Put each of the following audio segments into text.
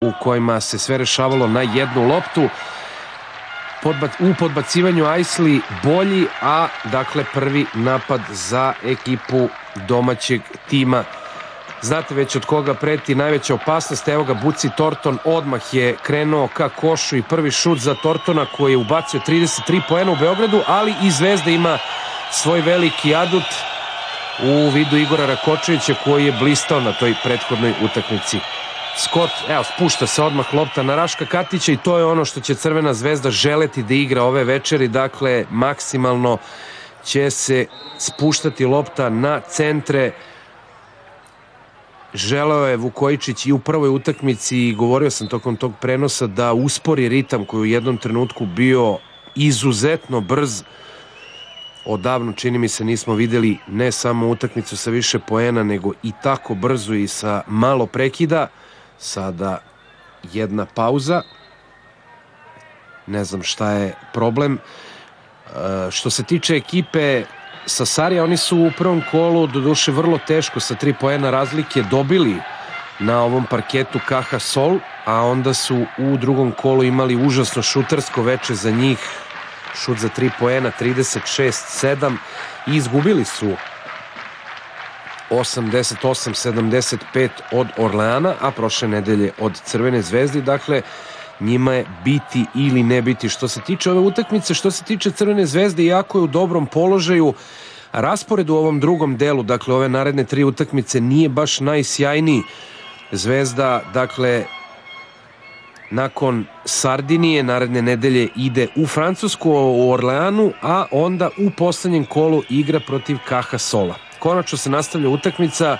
u kojima se sve rešavalo na jednu loptu. Podba, u podbacivanju Ajsli bolji, a dakle prvi napad za ekipu domaćeg tima. Znate već od koga preti najveća opasnost, evo ga Buci Torton odmah je krenuo ka košu i prvi šut za Tortona koji je ubacio 33 poena u Beogradu, ali i Zvezda ima svoj veliki adut u vidu Igora Rakočevića koji je blistao na toj prethodnoj utakmici. Scott, evo, spušta se odmah lopta na Raška Katića i to je ono što će Crvena zvezda želeti da igra ove večeri, dakle, maksimalno će se spuštati lopta na centre. Želeo je Vukojičić i u prvoj utakmici i govorio sam tokom tog prenosa da uspori ritam koji u jednom trenutku bio izuzetno brz, odavno čini mi se nismo videli ne samo utakmicu sa više poena nego i tako brzo i sa malo prekida sada jedna pauza. Ne znam šta je problem. E, što se tiče ekipe sa Sarija oni su u prvom kolu do duše vrlo teško sa tri poena razlike dobili na ovom parketu Kaha Sol a onda su u drugom kolu imali užasno šutarsko veče za njih. Šut za 3 poena 36-7 i izgubili su 88-75 od Orleana, a prošle nedelje od Crvene zvezde. Dakle, njima je biti ili ne biti. Što se tiče ove utakmice, što se tiče Crvene zvezde, jako je u dobrom položaju, raspored u ovom drugom delu, dakle ove naredne tri utakmice, nije baš najsjajniji. Zvezda, dakle, nakon Sardinije naredne nedelje ide u Francusku u Orleanu, a onda u poslednjem kolu igra protiv Kaha Sola. Konačno se nastavlja utakmica.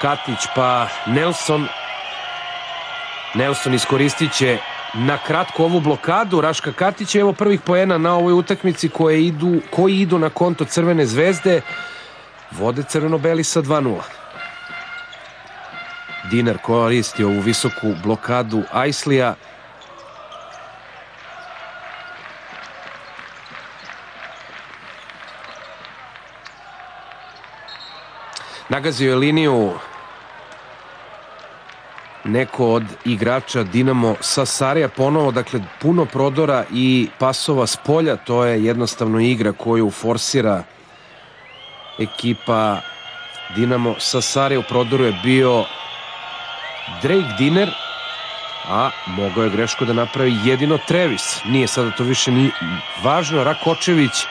Katić pa Nelson. Nelson iskoristit će na kratko ovu blokadu Raška Katića. Evo prvih poena na ovoj utakmici koje idu, koji idu na konto Crvene zvezde. Vode crveno-beli sa 2-0. Dinar koristi ovu visoku blokadu Ajslija. Nagazio je liniju neko od igrača Dinamo sa Sarija ponovo, dakle puno prodora i pasova s polja, to je jednostavno igra koju forsira ekipa Dinamo sa Sarija. U prodoru je bio Drake Diner, a mogao je grešku da napravi jedino Trevis. Nije sada to više ni važno. Rakočević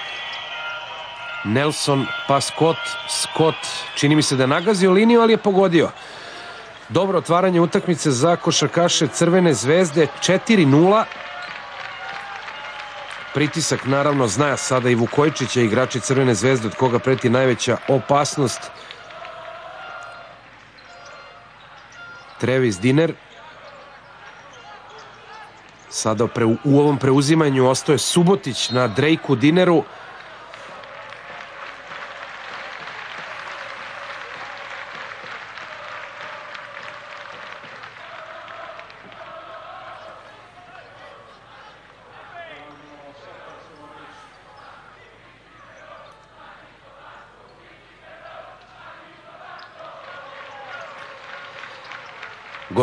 Nelson pa Scott. Scott čini mi se da je nagazio liniju, ali je pogodio. Dobro otvaranje utakmice za košarkaše Crvene zvezde 4-0. Pritisak naravno zna sada i Vukojičića, igrači Crvene zvezde od koga preti najveća opasnost. Trevis Diner. Sada pre, u ovom preuzimanju ostaje Subotić na Drejku Dineru.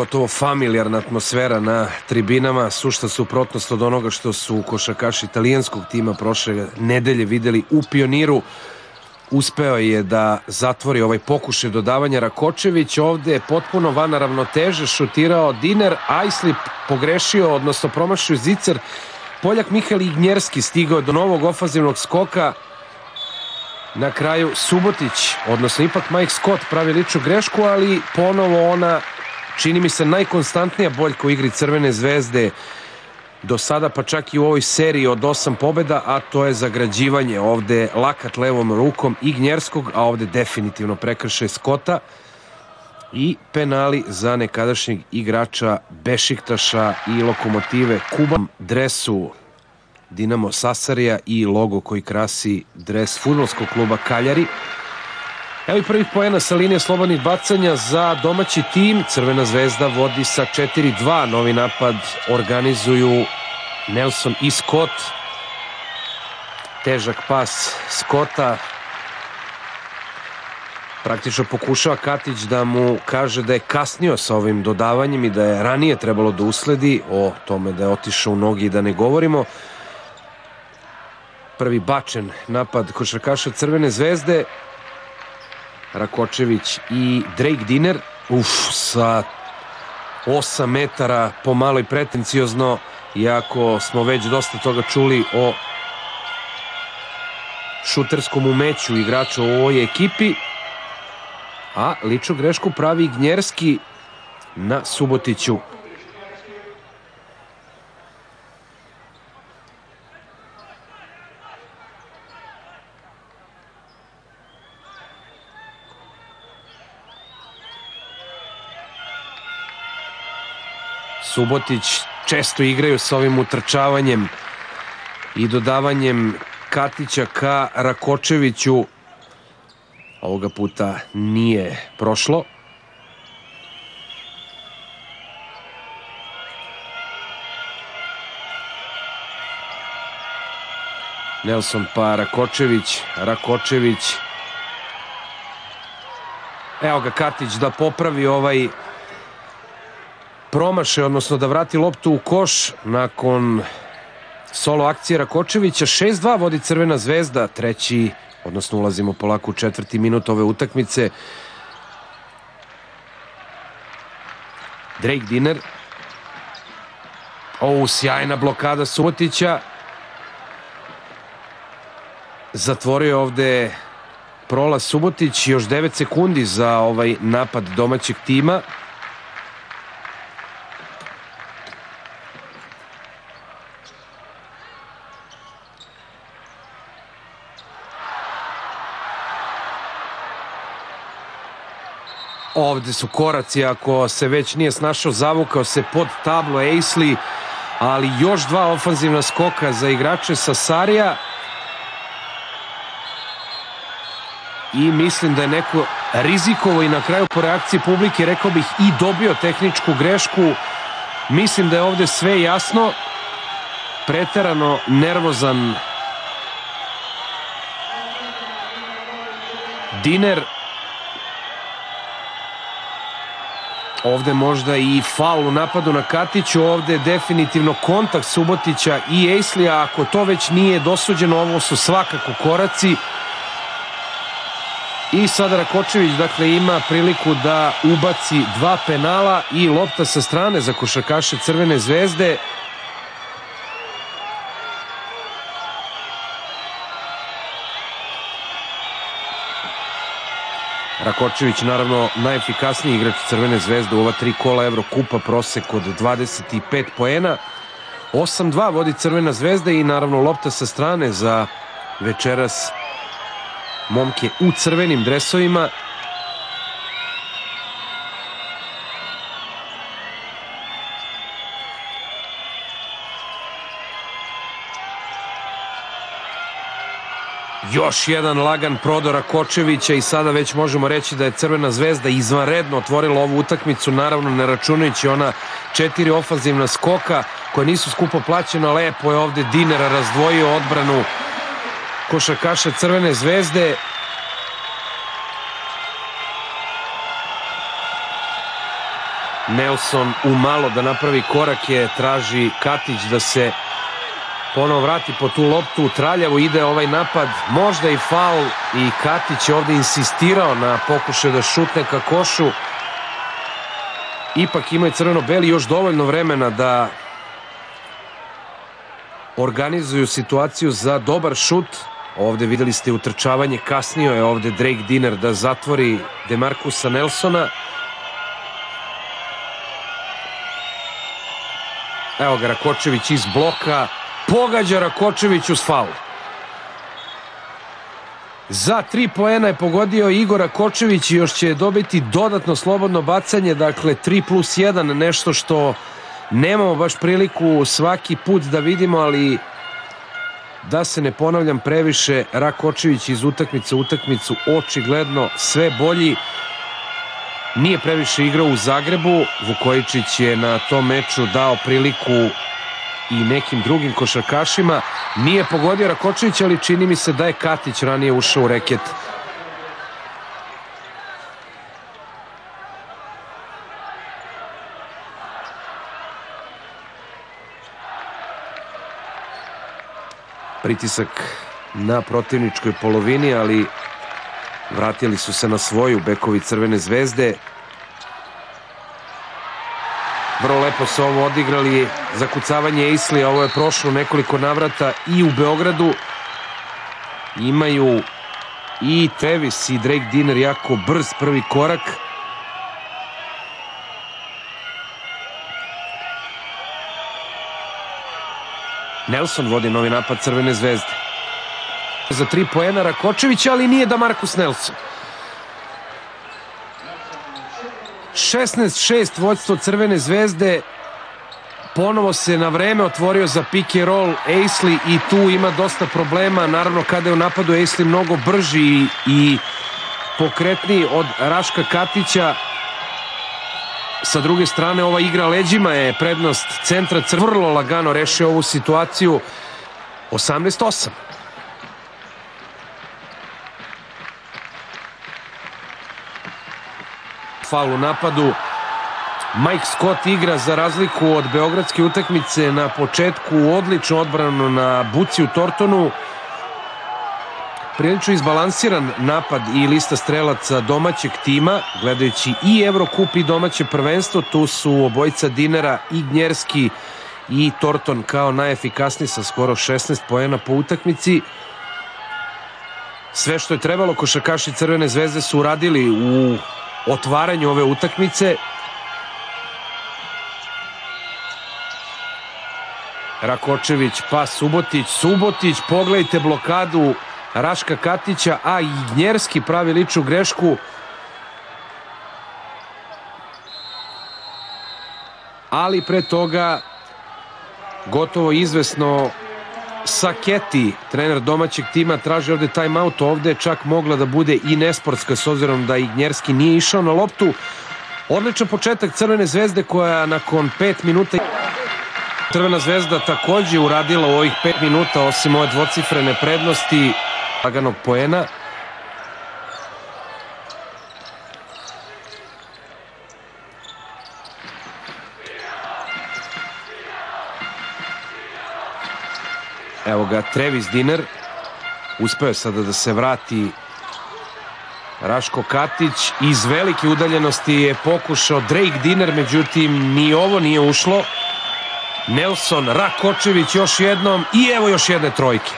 Gotovo familijarna atmosfera na tribinama, sušta suprotnost od onoga što su košakaši italijanskog tima prošle nedelje videli u pioniru. Uspeo je da zatvori ovaj pokušaj dodavanja. Rakočević, ovde je potpuno van ravnoteže šutirao Diner, Ajslip pogrešio, odnosno promašio Zicer, Poljak Mihajl Ignjerski stigao do novog ofazivnog skoka, na kraju Subotić, odnosno ipak Mike Scott pravi ličnu grešku, ali ponovo ona čini mi se najkonstantnija boljka u igri Crvene zvezde do sada pa čak i u ovoj seriji od osam pobeda, a to je zagrađivanje ovde lakat levom rukom Ignjerskog, a ovde definitivno prekrše Skota i penali za nekadašnjeg igrača Bešiktaša i lokomotive Kuba dresu Dinamo Sasarija i logo koji krasi dres futbolskog kluba Kaljari. Evo i prvih pojena sa linije slobodnih bacanja za domaći tim. Crvena zvezda vodi sa 4-2. Novi napad organizuju Nelson i Scott. Težak pas Scotta. Praktično pokušava Katić da mu kaže da je kasnio sa ovim dodavanjem i da je ranije trebalo da usledi o tome da je otišao u nogi da ne govorimo. Prvi bačen napad košarkaša Crvene zvezde. Rakočević i Drake Diner. Uf, sa 8 metara pomalo i pretenciozno, iako smo već dosta toga čuli o šuterskom umeću igrača u ovoj ekipi a ličnu grešku pravi Gnjerski na Subotiću. Subotić često igraju sa ovim utrčavanjem i dodavanjem Katića ka Rakočeviću Ovoga puta nije prošlo. Nelson pa Rakočević, Rakočević. Evo ga Katić da popravi ovaj promaše, odnosno da vrati loptu u koš nakon solo akcije Rakočevića. 6-2 vodi Crvena zvezda, treći odnosno ulazimo polako u četvrti minut ove utakmice. Drake Diner. O, sjajna blokada Subotića. Zatvorio ovde prolaz Subotić, još 9 sekundi za ovaj napad domaćeg tima. Ovde su koraci, ako se već nije snašao, zavukao se pod tablo Aisley, ali još dva ofanzivna skoka za igrače sa Sarija. I mislim da je neko rizikovo i na kraju po reakciji publike, rekao bih, i dobio tehničku grešku. Mislim da je ovde sve jasno. Preterano nervozan Diner Ovde možda i faul u napadu na Katiću, ovde definitivno kontakt Subotića i Ejslija, ako to već nije dosuđeno, ovo su svakako koraci. I sada Rakočević dakle ima priliku da ubaci dva penala i lopta sa strane za košarkaše Crvene zvezde. Rakočević naravno najefikasniji igrač Crvene zvezde u ova tri kola Evrokupa, prosek od 25 poena. 8-2 vodi Crvena zvezda i naravno lopta sa strane za večeras momke u crvenim dresovima. Još jedan lagan prodora Kočevića i sada već možemo reći da je Crvena zvezda izvanredno otvorila ovu utakmicu, naravno ne računajući ona četiri ofanzivna skoka koje nisu skupo plaćena, lepo je ovde Dinera razdvojio odbranu košarkaša Crvene zvezde. Nelson u malo da napravi korake, traži Katić da se ponovo vrati po tu loptu, traljavo ide ovaj napad, možda i faul i Katić je ovde insistirao na pokušaju da šutne ka košu. Ipak imaju crveno-beli još dovoljno vremena da organizuju situaciju za dobar šut. Ovde videli ste utrčavanje, kasnio je ovde Drake Diner da zatvori Demarkusa Nelsona. Evo ga Rakočević iz bloka, pogađa Rakočević uz faul. Za tri poena je pogodio Igora Kočević i još će dobiti dodatno slobodno bacanje, dakle 3 plus 1, nešto što nemamo baš priliku svaki put da vidimo, ali da se ne ponavljam previše, Rakočević iz utakmice utakmicu očigledno sve bolji. Nije previše igrao u Zagrebu, Vukojičić je na tom meču dao priliku i nekim drugim košarkašima. Nije pogodio Rakočević, ali čini mi se da je Katić ranije ušao u reket. Pritisak na protivničkoj polovini, ali vratili su se na svoju bekovi Crvene zvezde. Vrlo lepo su ovo odigrali za kucavanje Isli, ovo je prošlo nekoliko navrata i u Beogradu. Imaju i Tevis i Drake Diner jako brz prvi korak. Nelson vodi novi napad Crvene zvezde. Za tri poena Rakočević, ali nije da Markus Nelson. 16-6 vodstvo Crvene zvezde ponovo se na vreme otvorio za pick and roll Aisley i tu ima dosta problema. Naravno kada je u napadu Aisley mnogo brži i pokretniji od Raška Katića. Sa druge strane ova igra leđima je prednost centra Crvena. Vrlo lagano rešio ovu situaciju 18-8. Faul u napadu Mike Scott igra za razliku od beogradske utakmice na početku odlično odbranu na buci u Tortonu. Prilično izbalansiran napad i lista strelaca domaćeg tima, gledajući i Evrokup i domaće prvenstvo, tu su obojca Dinera i Gnjerski i Torton kao najefikasniji sa skoro 16 poena po utakmici. Sve što je trebalo košakaši Crvene zvezde su uradili u otvaranju ove utakmice. Rakočević, pa Subotić, Subotić, pogledajte blokadu Raška Katića, a i Gnjerski pravi liču grešku. Ali pre toga gotovo izvesno Saketi, trener domaćeg tima, traži ovde timeout, ovde čak mogla da bude i nesportska s obzirom da i Gnjerski nije išao na loptu. Odličan početak Crvene zvezde koja nakon 5 minuta Crvena zvezda takođe uradila u ovih 5 minuta osim ove dvocifrene prednosti laganog poena. Evo ga Trevis Diner. Uspeo je sada da se vrati Raško Katić. Iz velike udaljenosti je pokušao Drake Diner, međutim ni ovo nije ušlo. Nelson Rakočević još jednom i evo još jedne trojke.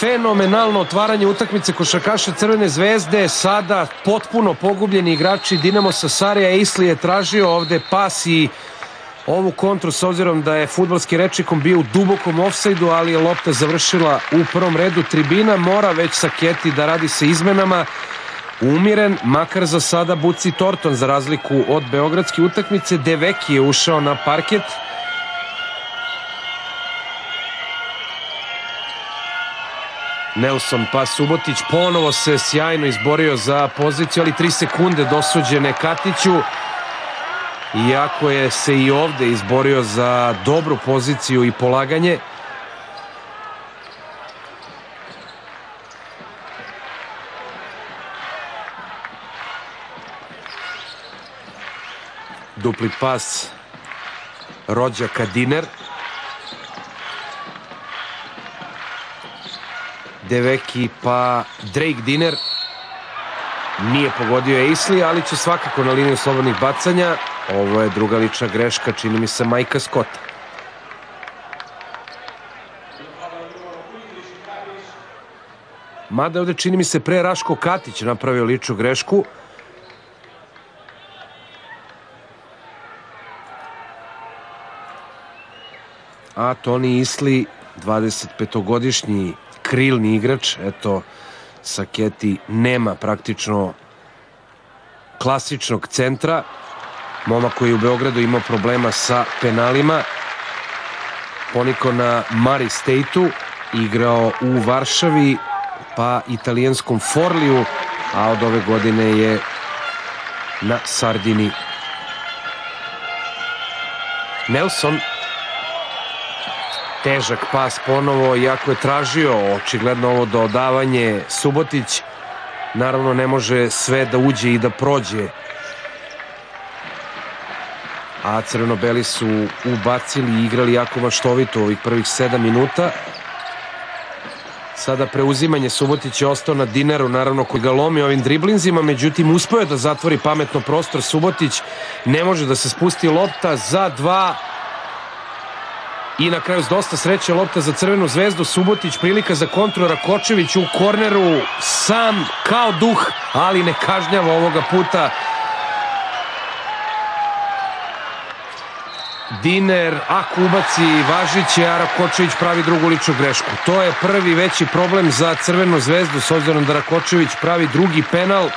Fenomenalno otvaranje utakmice košarkaša Crvene zvezde, sada potpuno pogubljeni igrači Dinamo Sasarija Isli je tražio ovde pas i ovu kontru s obzirom da je futbalski rečikom bio u dubokom ofsajdu, ali je lopta završila u prvom redu tribina, mora već Saketi da radi sa izmenama umiren, makar za sada Buci Torton za razliku od beogradske utakmice. Deveki je ušao na parket. Nelson pa Subotić ponovo se sjajno izborio za poziciju, ali 3 sekunde dosuđene Katiću. Iako je se i ovde izborio za dobru poziciju i polaganje. dupli pas rođaka Diner. Deveki pa Drake Diner. Nije pogodio Aisley, ali će svakako na liniju slobodnih bacanja. Ovo je druga lična greška, čini mi se Majka Scotta. Mada ovde čini mi se pre Raško Katić napravio ličnu grešku. a Toni Isli, 25-godišnji krilni igrač, eto, Saketi nema praktično klasičnog centra, momak koji je u Beogradu imao problema sa penalima, poniko na Mari State-u, igrao u Varšavi, pa italijanskom Forliju, a od ove godine je na Sardini. Nelson Težak pas ponovo, iako je tražio očigledno ovo dodavanje Subotić, naravno ne može sve da uđe i da prođe. A crveno-beli su ubacili i igrali jako maštovito ovih prvih sedam minuta. Sada preuzimanje Subotić je ostao na dinaru, naravno koji ga lomi ovim driblinzima, međutim uspio je da zatvori pametno prostor. Subotić ne može da se spusti lopta za dva i na kraju s dosta sreće lopta za Crvenu zvezdu. Subotić prilika za kontru Rakočević u korneru sam kao duh, ali ne kažnjava ovoga puta Diner, ako ubaci Važić, a Rakočević pravi drugu ličnu grešku. To je prvi veći problem za Crvenu zvezdu, s obzirom da Rakočević pravi drugi penal.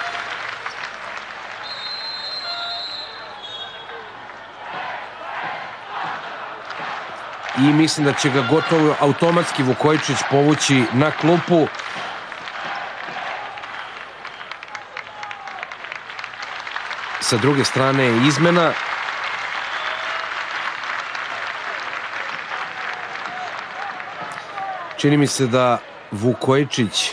I mislim da će ga gotovo automatski Vukojičić povući na klupu. Sa druge strane izmena. Čini mi se da Vukojičić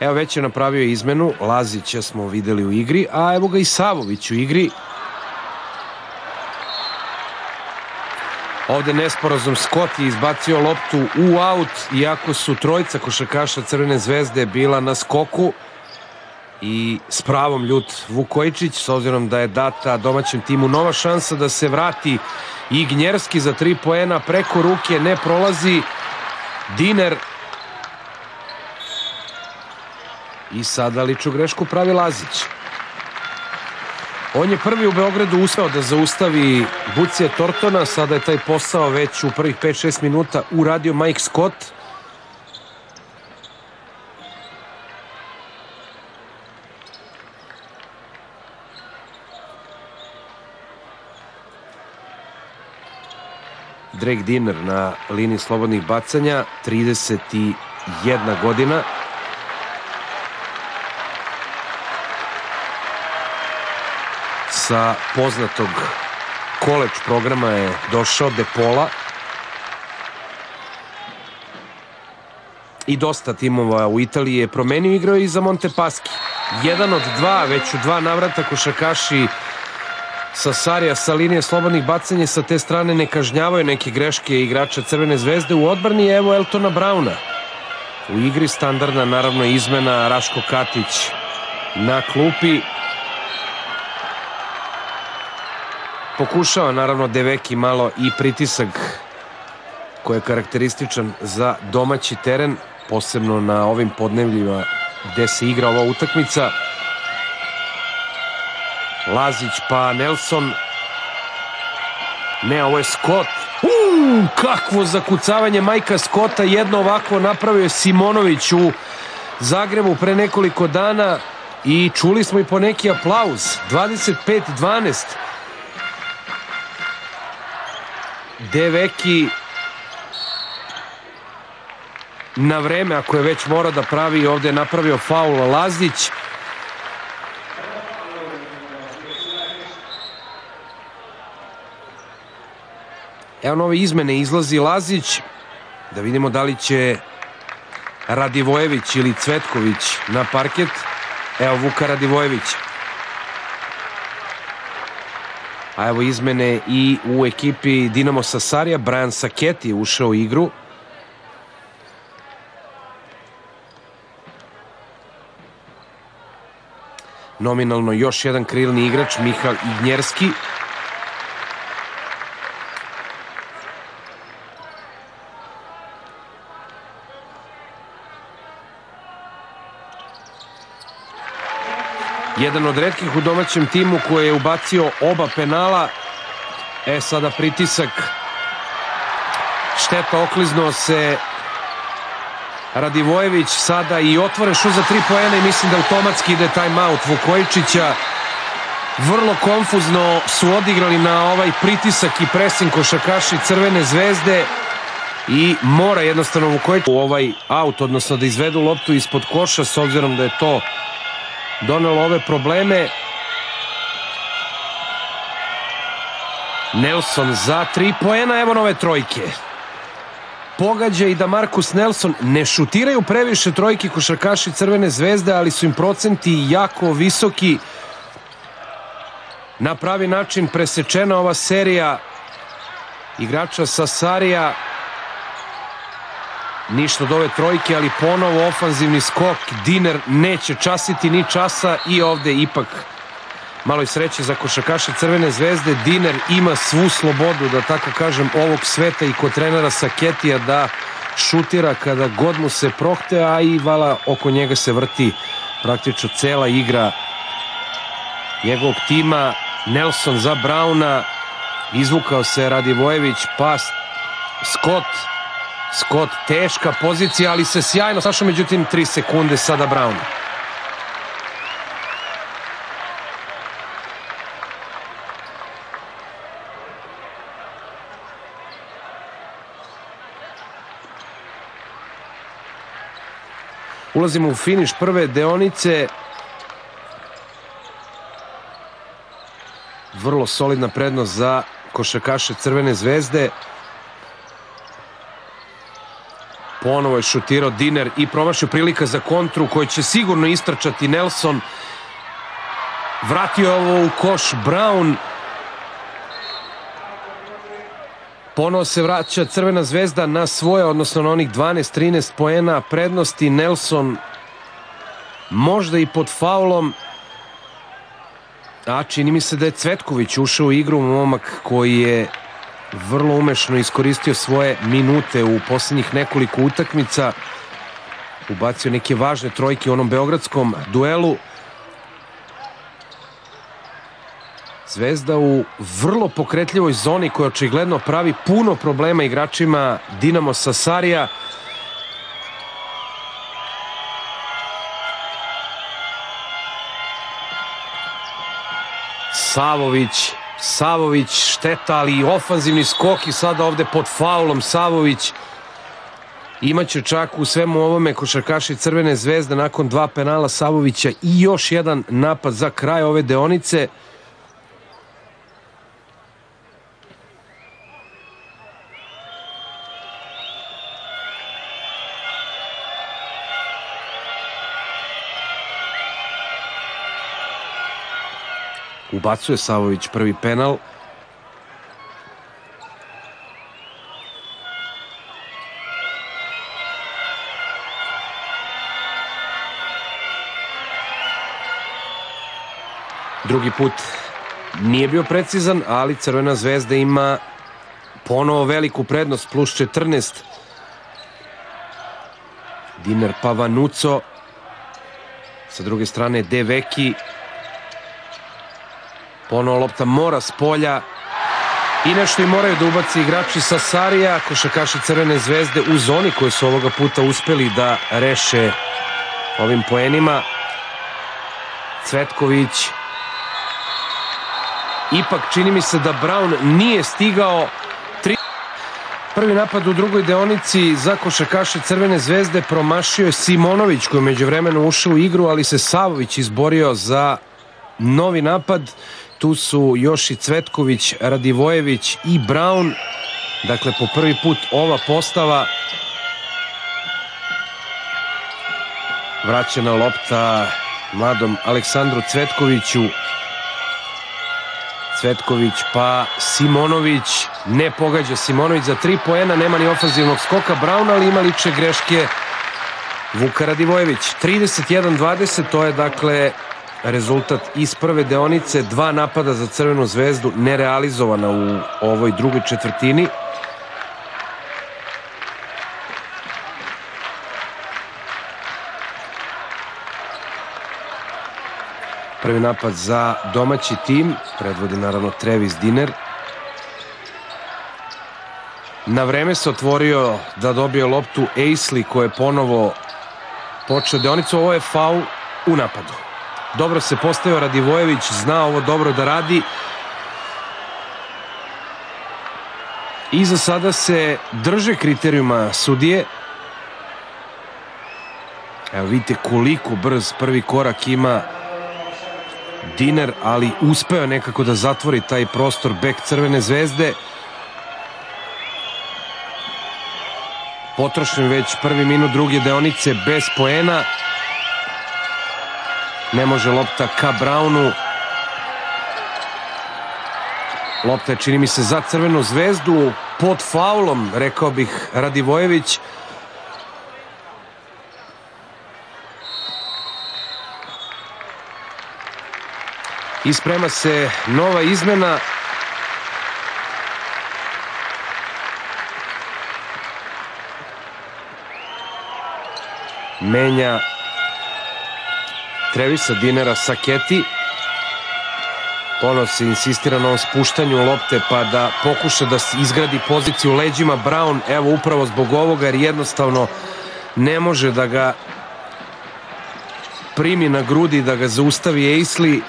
Evo već je napravio izmenu, Lazića smo videli u igri, a evo ga i Savović u igri. Ovde nesporazum Scott je izbacio loptu u aut, iako su trojica košakaša Crvene zvezde bila na skoku. I s pravom ljut Vukojičić, s obzirom da je data domaćem timu nova šansa da se vrati. I Gnjerski za tri poena preko ruke ne prolazi Diner i sada liču grešku pravi Lazić. On je prvi u Beogradu uspeo da zaustavi Bucije Tortona, sada je taj posao već u prvih 5-6 minuta uradio Mike Scott. Drake Dinner na liniji slobodnih bacanja, 31 godina. Sa poznatog koleč programa je došao Depola. I dosta timova u Italiji je promenio igrao i za Montepaschi. Jedan od dva, već u dva navrata košakaši sa Sarija sa linije slobodnih bacanja sa te strane ne kažnjavaju neke greške igrača Crvene zvezde u odbrani evo Eltona Brauna. U igri standardna naravno izmena Raško Katić na klupi. Pokušava naravno Deveki malo i pritisak koji je karakterističan za domaći teren posebno na ovim podnevljima gde se igra ova utakmica Lazić pa Nelson. Ne, ovo je Scott. Uuu, kakvo zakucavanje Majka Scotta. Jedno ovako napravio je Simonović u Zagrebu pre nekoliko dana i čuli smo i po neki aplauz. 25-12. Deveki na vreme, ako je već mora da pravi, ovde je napravio faul Lazić. Evo nove izmene, izlazi Lazić. Da vidimo da li će Radivojević ili Cvetković na parket. Evo Vuka Radivojević. A evo izmene i u ekipi Dinamo Sasarija. Brian Saketi je ušao u igru. Nominalno još jedan krilni igrač, Mihal Ignjerski. Jedan od redkih u domaćem timu koji je ubacio oba penala. E sada pritisak. Šteta okliznuo se Radivojević sada i otvore šu za tri poena i mislim da automatski ide timeout Vukojičića. Vrlo konfuzno su odigrali na ovaj pritisak i pressing košakaši Crvene zvezde i mora jednostavno Vukojičić u ovaj aut, odnosno da izvedu loptu ispod koša s obzirom da je to donelo ove probleme. Nelson za tri poena, evo nove trojke. Pogađa i da Markus Nelson ne šutiraju previše trojki košarkaši Crvene zvezde, ali su im procenti jako visoki. Na pravi način presečena ova serija igrača sa Sarija. Ništa od ove trojke, ali ponovo ofanzivni skok. Diner neće časiti ni časa i ovde ipak malo i sreće za košakaše Crvene zvezde. Diner ima svu slobodu, da tako kažem, ovog sveta i kod trenera Saketija da šutira kada god mu se prohte, a i vala oko njega se vrti praktično cela igra njegovog tima. Nelson za Brauna, izvukao se Radivojević, pas Scott, Scott teška pozicija, ali se sjajno sašao, međutim 3 sekunde sada Brown. Ulazimo u finiš prve deonice. Vrlo solidna prednost za košakaše Crvene zvezde. Ponovo je šutirao Diner i promašio prilika za kontru koju će sigurno istračati Nelson. Vratio ovo u koš Brown. Ponovo se vraća Crvena zvezda na svoje, odnosno na onih 12-13 poena prednosti. Nelson možda i pod faulom. A čini mi se da je Cvetković ušao u igru, momak koji je vrlo umešno iskoristio svoje minute u poslednjih nekoliko utakmica. Ubacio neke važne trojke u onom beogradskom duelu. Zvezda u vrlo pokretljivoj zoni koja očigledno pravi puno problema igračima Dinamo Sasarija. Savović, Savović šteta, ali ofanzivni skok i sada ovde pod faulom Savović imaće čak u svemu ovome košarkaši Crvene zvezde nakon dva penala Savovića i još jedan napad za kraj ove deonice. Ubacuje Savović prvi penal. Drugi put nije bio precizan, ali Crvena zvezda ima ponovo veliku prednost, plus 14. Diner Pavanuco. Sa druge strane Deveki. Ponovo lopta mora s polja. I nešto i moraju da ubaci igrači sa Sarija, košakaši Crvene zvezde u zoni koje su ovoga puta uspeli da reše ovim poenima. Cvetković. Ipak čini mi se da Brown nije stigao Prvi napad u drugoj deonici za košakaše Crvene zvezde promašio je Simonović koji je među vremenu ušao u igru, ali se Savović izborio za novi napad. Tu su još i Cvetković, Radivojević i Brown. Dakle, po prvi put ova postava vraćena lopta mladom Aleksandru Cvetkoviću. Cvetković pa Simonović ne pogađa Simonović za tri poena, nema ni ofanzivnog skoka Brauna, ali ima liče greške Vuka Radivojević. 31-20, to je dakle rezultat iz prve deonice, dva napada za Crvenu zvezdu nerealizovana u ovoj drugoj četvrtini. Prvi napad za domaći tim, predvodi naravno Trevis Diner. Na vreme se otvorio da dobije loptu Aisley koji je ponovo počeo deonicu. Ovo je faul u napadu. Dobro se postavio Radivojević, zna ovo dobro da radi. I za sada se drže kriterijuma sudije. Evo vidite koliko brz prvi korak ima Diner, ali uspeo nekako da zatvori taj prostor bek Crvene zvezde. Potrošen već prvi minut druge deonice bez poena. Ne može lopta ka Brownu. Lopta je čini mi se za crvenu zvezdu. Pod faulom, rekao bih, Radivojević. I sprema se nova izmena. Menja Trevisa Dinera Saketi. Ponovo se insistira na ovom spuštanju lopte pa da pokuša da izgradi poziciju leđima Brown. Evo upravo zbog ovoga jer jednostavno ne može da ga primi na grudi, da ga zaustavi Aisley.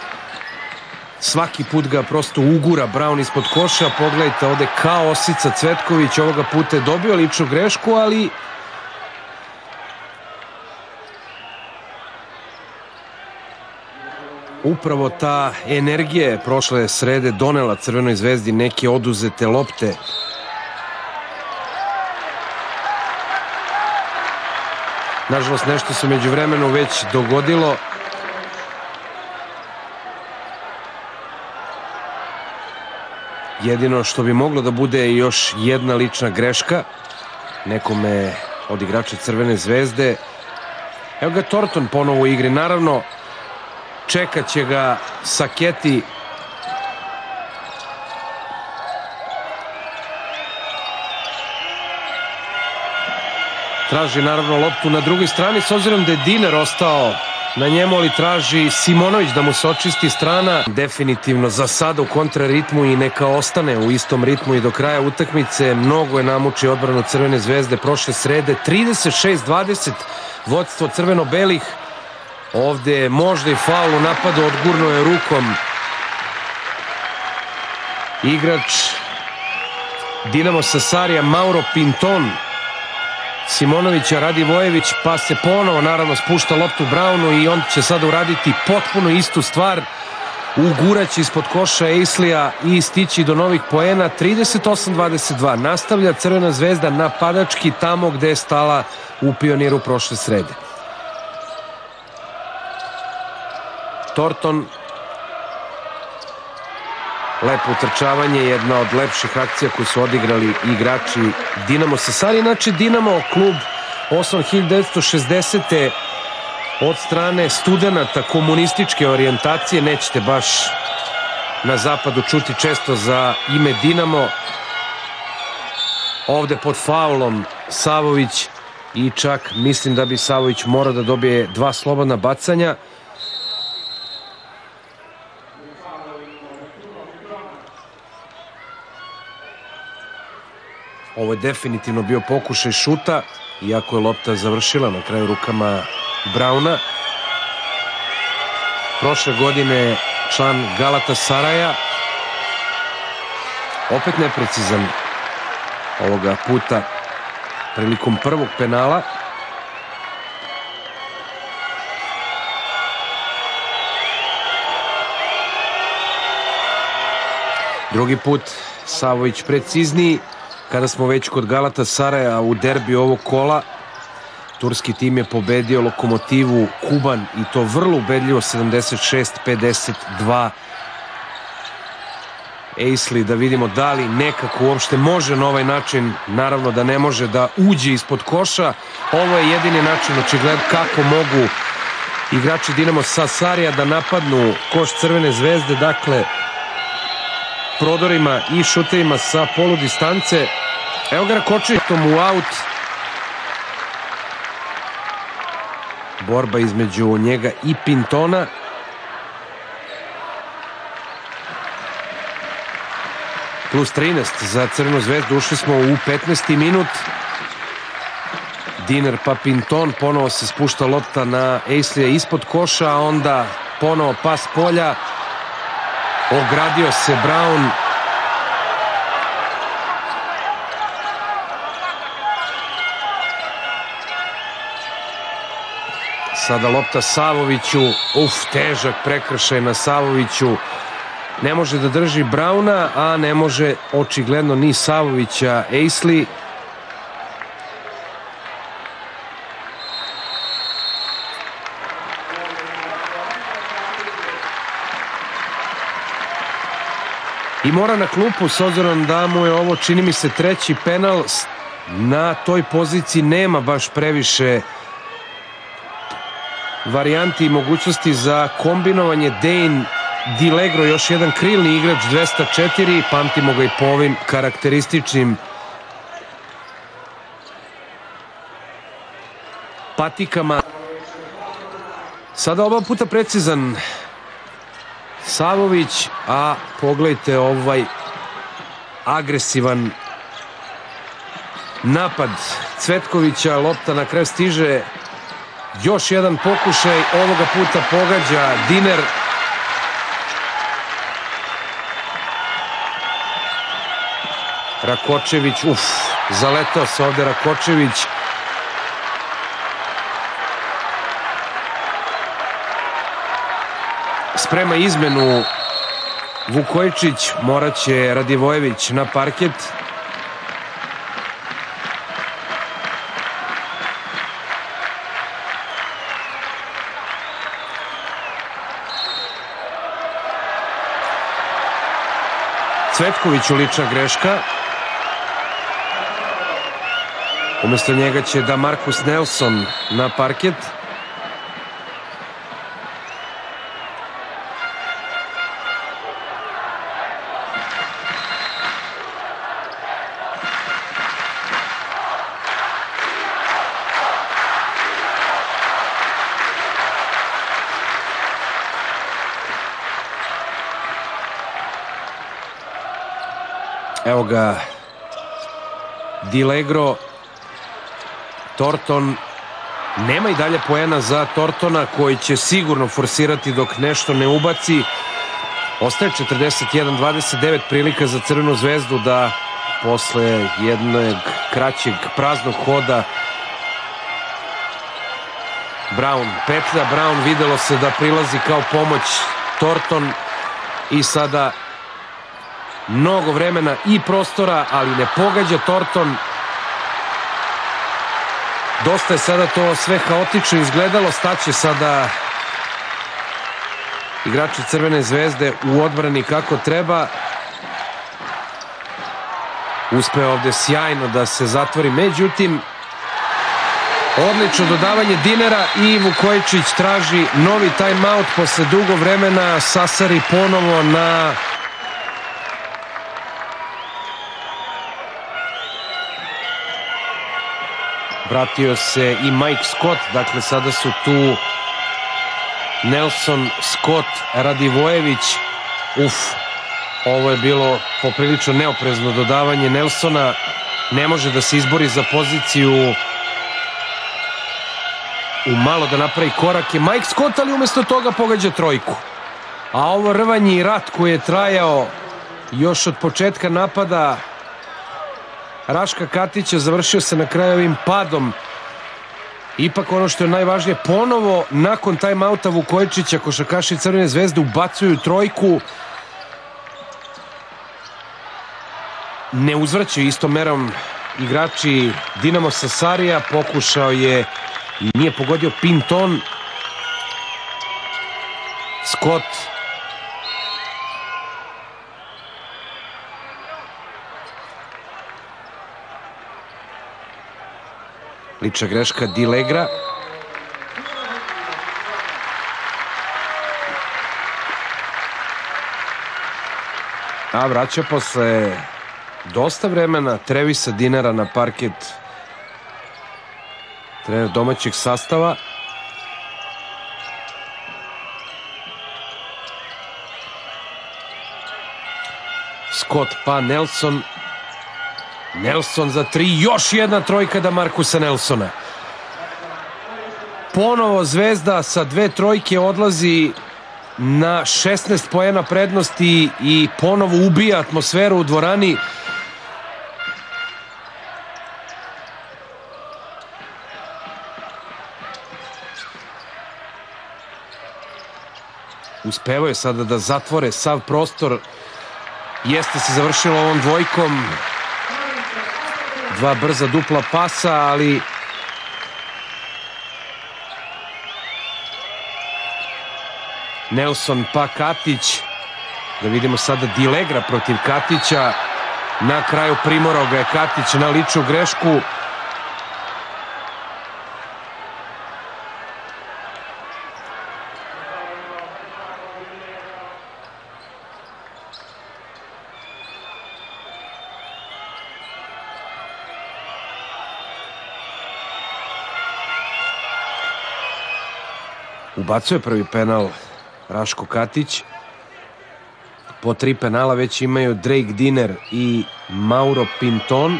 Svaki put ga prosto ugura Brown ispod koša. Pogledajte ovde kao osica Cvetković. Ovoga puta je dobio ličnu grešku, ali upravo ta energija prošle srede donela Crvenoj zvezdi neke oduzete lopte. Nažalost, nešto se među vremenu već dogodilo. Jedino što bi moglo da bude još jedna lična greška nekome od igrača Crvene zvezde. Evo ga Torton ponovo u igri. Naravno, čekat će ga Saketi traži naravno loptu na drugoj strani s obzirom da je Diner ostao na njemu, ali traži Simonović da mu se očisti strana. Definitivno za sada u kontraritmu i neka ostane u istom ritmu i do kraja utakmice. Mnogo je namučio odbranu Crvene zvezde prošle srede. 36-20 vodstvo crveno-belih. Ovde je možda i faul u napadu, odgurno je rukom igrač Dinamo Sasarija Mauro Pinton. Simonovića Radi Vojević pa se ponovo naravno spušta loptu Brownu i on će sada uraditi potpuno istu stvar. Ugurać ispod koša Aislija i stići do novih poena. 38-22 nastavlja Crvena zvezda napadački tamo gde je stala u pioniru prošle srede Torton. Lepo utrčavanje, jedna od lepših akcija koju su odigrali igrači Dinamo Sasari. Inače, Dinamo, klub 8960. od strane studenta komunističke orijentacije. Nećete baš na zapadu čuti često za ime Dinamo. Ovde pod faulom Savović i čak mislim da bi Savović morao da dobije dva slobodna bacanja. Ovo je definitivno bio pokušaj šuta, iako je lopta završila na kraju rukama Brauna. Prošle godine član Galata Saraja. Opet neprecizan ovoga puta prilikom prvog penala. Drugi put Savović precizniji kada smo već kod Galata Saraja u derbi ovog kola turski tim je pobedio lokomotivu Kuban i to vrlo ubedljivo 76-52 Aisley da vidimo da li nekako uopšte može na ovaj način, naravno da ne može da uđe ispod koša. Ovo je jedini način očigled kako mogu igrači Dinamo Sasarija da napadnu koš Crvene zvezde, dakle prodorima i šutevima sa polu distance. Evo ga Rakočitom u aut. Borba između njega i Pintona. Plus 13 za Crvenu zvezdu. Ušli smo u 15. minut. Diner pa Pinton. Ponovo se spušta lopta na Aislija ispod koša, a onda ponovo pas polja. Ogradio se Brown. Sada lopta Savoviću. Uf, težak prekršaj na Savoviću. Ne može da drži Brauna, a ne može očigledno ni Savovića Aisley. I mora na klupu s obzirom da mu je ovo čini mi se treći penal na toj poziciji nema baš previše varijanti i mogućnosti za kombinovanje Dane Dilegro, još jedan krilni igrač 204, pamtimo ga i po ovim karakterističnim patikama. Sada oba puta precizan Savović, a pogledajte ovaj agresivan napad Cvetkovića, lopta na kraju stiže još jedan pokušaj, ovoga puta pogađa Diner. Rakočević, uf, zaletao se ovde Rakočević. Sprema izmenu Vukojičić, moraće Radivojević na parket. Cvetković lična greška. Umesto njega će da Markus Nelson na parket. Ga Dilegro Torton. Nema i dalje poena za Tortona koji će sigurno forsirati dok nešto ne ubaci. Ostaje 41-29 prilika za Crvenu zvezdu da posle jednog kraćeg praznog hoda Brown petlja Brown videlo se da prilazi kao pomoć Torton. I sada mnogo vremena i prostora, ali ne pogađa Torton. Dosta je sada to sve haotično izgledalo, staće sada igrači Crvene zvezde u odbrani kako treba. Uspeo ovde sjajno da se zatvori, međutim odlično dodavanje dinera i Vukojičić traži novi timeout posle dugo vremena, Sasari ponovo na Vratio se i Mike Scott, dakle sada su tu Nelson, Scott, Radivojević. Uf, ovo je bilo poprilično neoprezno dodavanje Nelsona. Ne može da se izbori za poziciju u malo da napravi korake. Mike Scott, ali umesto toga pogađa trojku. A ovo rvanje i rat koji je trajao još od početka napada Raška Katića završio se na kraju ovim padom. Ipak ono što je najvažnije, ponovo nakon timeouta Vukojičića košakaši Crvene zvezde ubacuju trojku. Ne uzvraćaju istom merom igrači Dinamo Sasarija. Pokušao je i nije pogodio Pinton. Scott Lična greška Dilegra. A vraća posle dosta vremena Trevisa Dinara na parket trener domaćeg sastava. Scott pa Nelson Nelson za tri, još jedna trojka da Markusa Nelsona. Ponovo Zvezda sa dve trojke odlazi na 16 pojena prednosti i ponovo ubija atmosferu u dvorani. Uspevaju sada da zatvore sav prostor. Jeste se završilo ovom dvojkom. Dva brza dupla pasa, ali Nelson pa Katić. Da vidimo sada Dilegra protiv Katića. Na kraju primorao ga je Katić na ličnu grešku. Ubacuje prvi penal Raško Katić. Po tri penala već imaju Drake Diner i Mauro Pinton.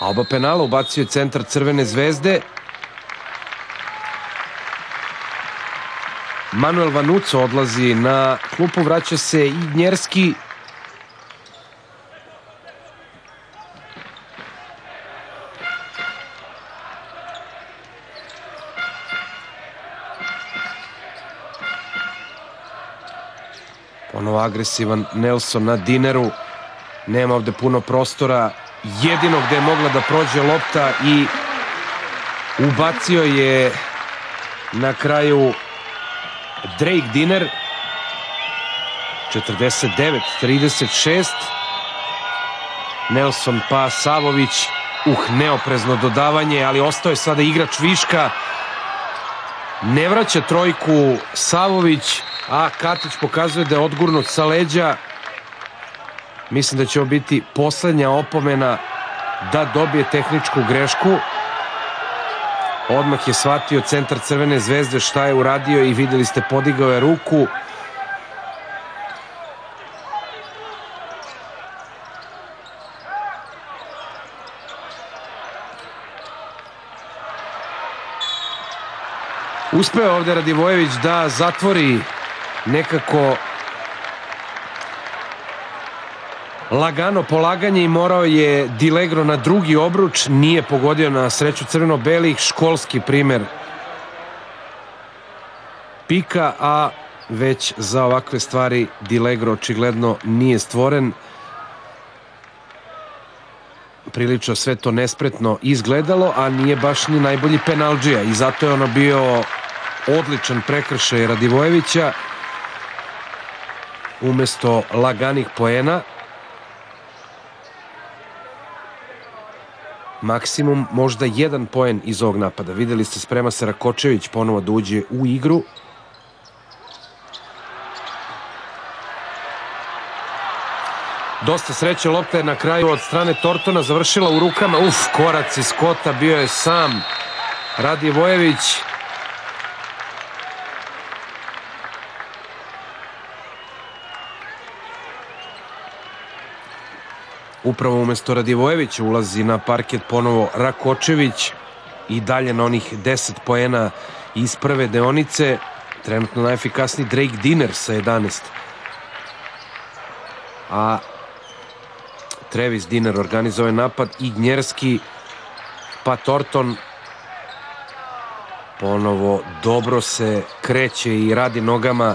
A oba penala ubacio centar Crvene zvezde. Manuel Vanuco odlazi na klupu, vraća se i Gnjerski. Ponovo agresivan Nelson na dineru. Nema ovde puno prostora. Jedino gde je mogla da prođe lopta i ubacio je na kraju Drake Diner 49-36 Nelson pa Savović uh neoprezno dodavanje ali ostao je sada igrač Viška ne vraća trojku Savović a Katić pokazuje da je odgurnut sa leđa mislim da će ovo biti poslednja opomena da dobije tehničku grešku Odmah je shvatio centar Crvene zvezde šta je uradio i videli ste podigao je ruku. Uspeo ovde Radivojević da zatvori nekako lagano polaganje i morao je Dilegro na drugi obruč, nije pogodio na sreću crveno-belih, školski primer pika, a već za ovakve stvari Dilegro očigledno nije stvoren. Prilično sve to nespretno izgledalo, a nije baš ni najbolji penalđija i zato je ono bio odličan prekršaj Radivojevića umesto laganih poena. maksimum možda jedan poen iz ovog napada. Videli ste, sprema se Rakočević ponovo da uđe u igru. Dosta sreće, lopta je na kraju od strane Tortona završila u rukama. Uf, korac iz kota, bio je sam Radije Vojević. Upravo umesto Radivojevića ulazi na parket ponovo Rakočević i dalje na onih 10 poena iz prve deonice. Trenutno najefikasniji Drake Diner sa 11. A Travis Diner organizuje napad i Gnjerski pa Torton ponovo dobro se kreće i radi nogama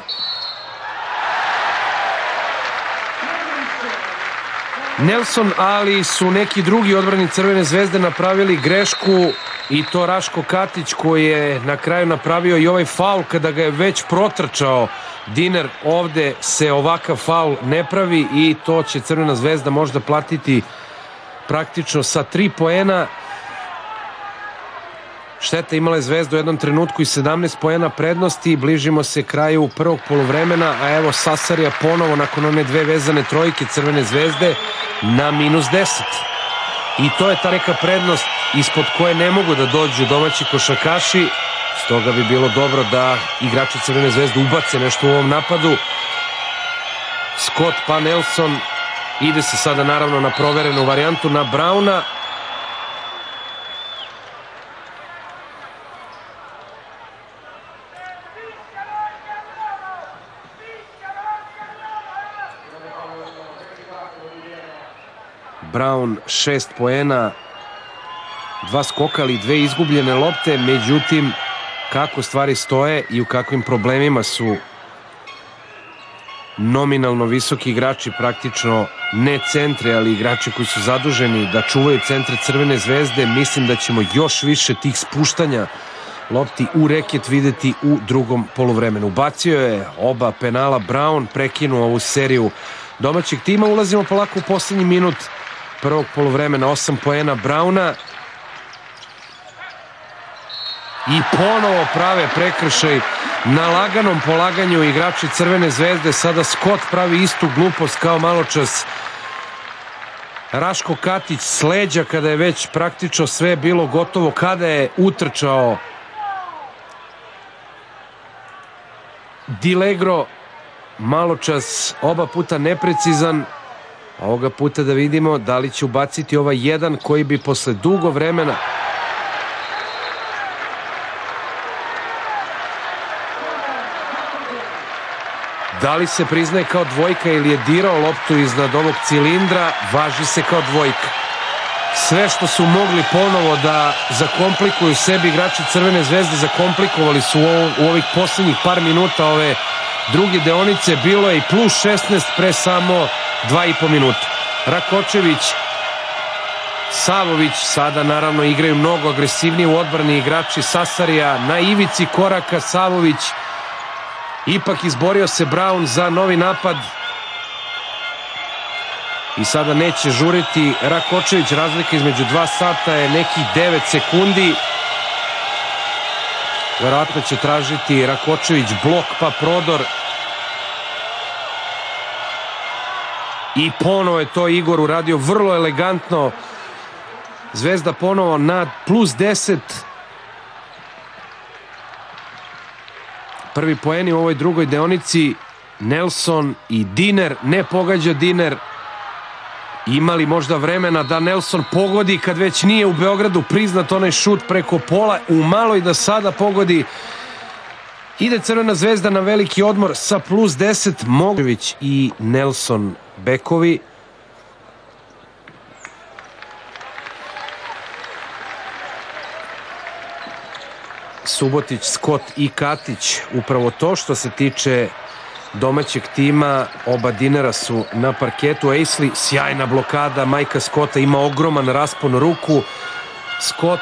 Nelson, ali su neki drugi odbrani Crvene zvezde napravili grešku i to Raško Katić koji je na kraju napravio i ovaj faul kada ga je već protrčao. Diner ovde se ovakav faul ne pravi i to će Crvena zvezda možda platiti praktično sa tri poena Šteta imala je Zvezda u jednom trenutku i 17 poena prednosti, bližimo se kraju prvog polovremena, a evo Sasarija ponovo nakon one dve vezane trojke Crvene zvezde na minus 10. I to je ta neka prednost ispod koje ne mogu da dođu domaći košakaši, stoga bi bilo dobro da igrači Crvene zvezde ubace nešto u ovom napadu. Scott pa Nelson ide se sada naravno na proverenu varijantu na Brauna, Brown šest poena, dva skoka ali dve izgubljene lopte, međutim kako stvari stoje i u kakvim problemima su nominalno visoki igrači, praktično ne centre, ali igrači koji su zaduženi da čuvaju centre Crvene zvezde, mislim da ćemo još više tih spuštanja lopti u reket videti u drugom polovremenu. Bacio je oba penala Brown, prekinuo ovu seriju domaćeg tima. Ulazimo polako u poslednji minut prvog polovremena 8 poena Brauna. I ponovo prave prekršaj na laganom polaganju igrači Crvene zvezde. Sada Scott pravi istu glupost kao malo čas Raško Katić sleđa kada je već praktično sve bilo gotovo, kada je utrčao Dilegro, malo čas, oba puta neprecizan, ovoga puta da vidimo da li će ubaciti ovaj jedan koji bi posle dugo vremena Da li se priznaje kao dvojka ili je dirao loptu iznad ovog cilindra, važi se kao dvojka. Sve što su mogli ponovo da zakomplikuju sebi igrači Crvene zvezde, zakomplikovali su u, ovih poslednjih par minuta ove druge deonice. Bilo je i plus 16 pre samo dva i po minuta. Rakočević Savović sada naravno igraju mnogo agresivnije u odbrani igrači Sasarija na ivici koraka Savović Ipak izborio se Brown za novi napad. I sada neće žuriti Rakočević. Razlika između dva sata je nekih 9 sekundi. Verovatno će tražiti Rakočević blok pa prodor. I ponovo je to Igor uradio vrlo elegantno. Zvezda ponovo na plus 10. Prvi poeni u ovoj drugoj deonici Nelson i Diner, ne pogađa Diner. Imali možda vremena da Nelson pogodi kad već nije u Beogradu priznat onaj šut preko pola, u maloj da sada pogodi. Ide Crvena zvezda na veliki odmor sa plus 10, Mogović i Nelson Bekovi. Subotić, Skot i Katić. Upravo to što se tiče domaćeg tima, oba dinara su na parketu. Aisley, sjajna blokada, majka Skota ima ogroman raspon ruku. Scott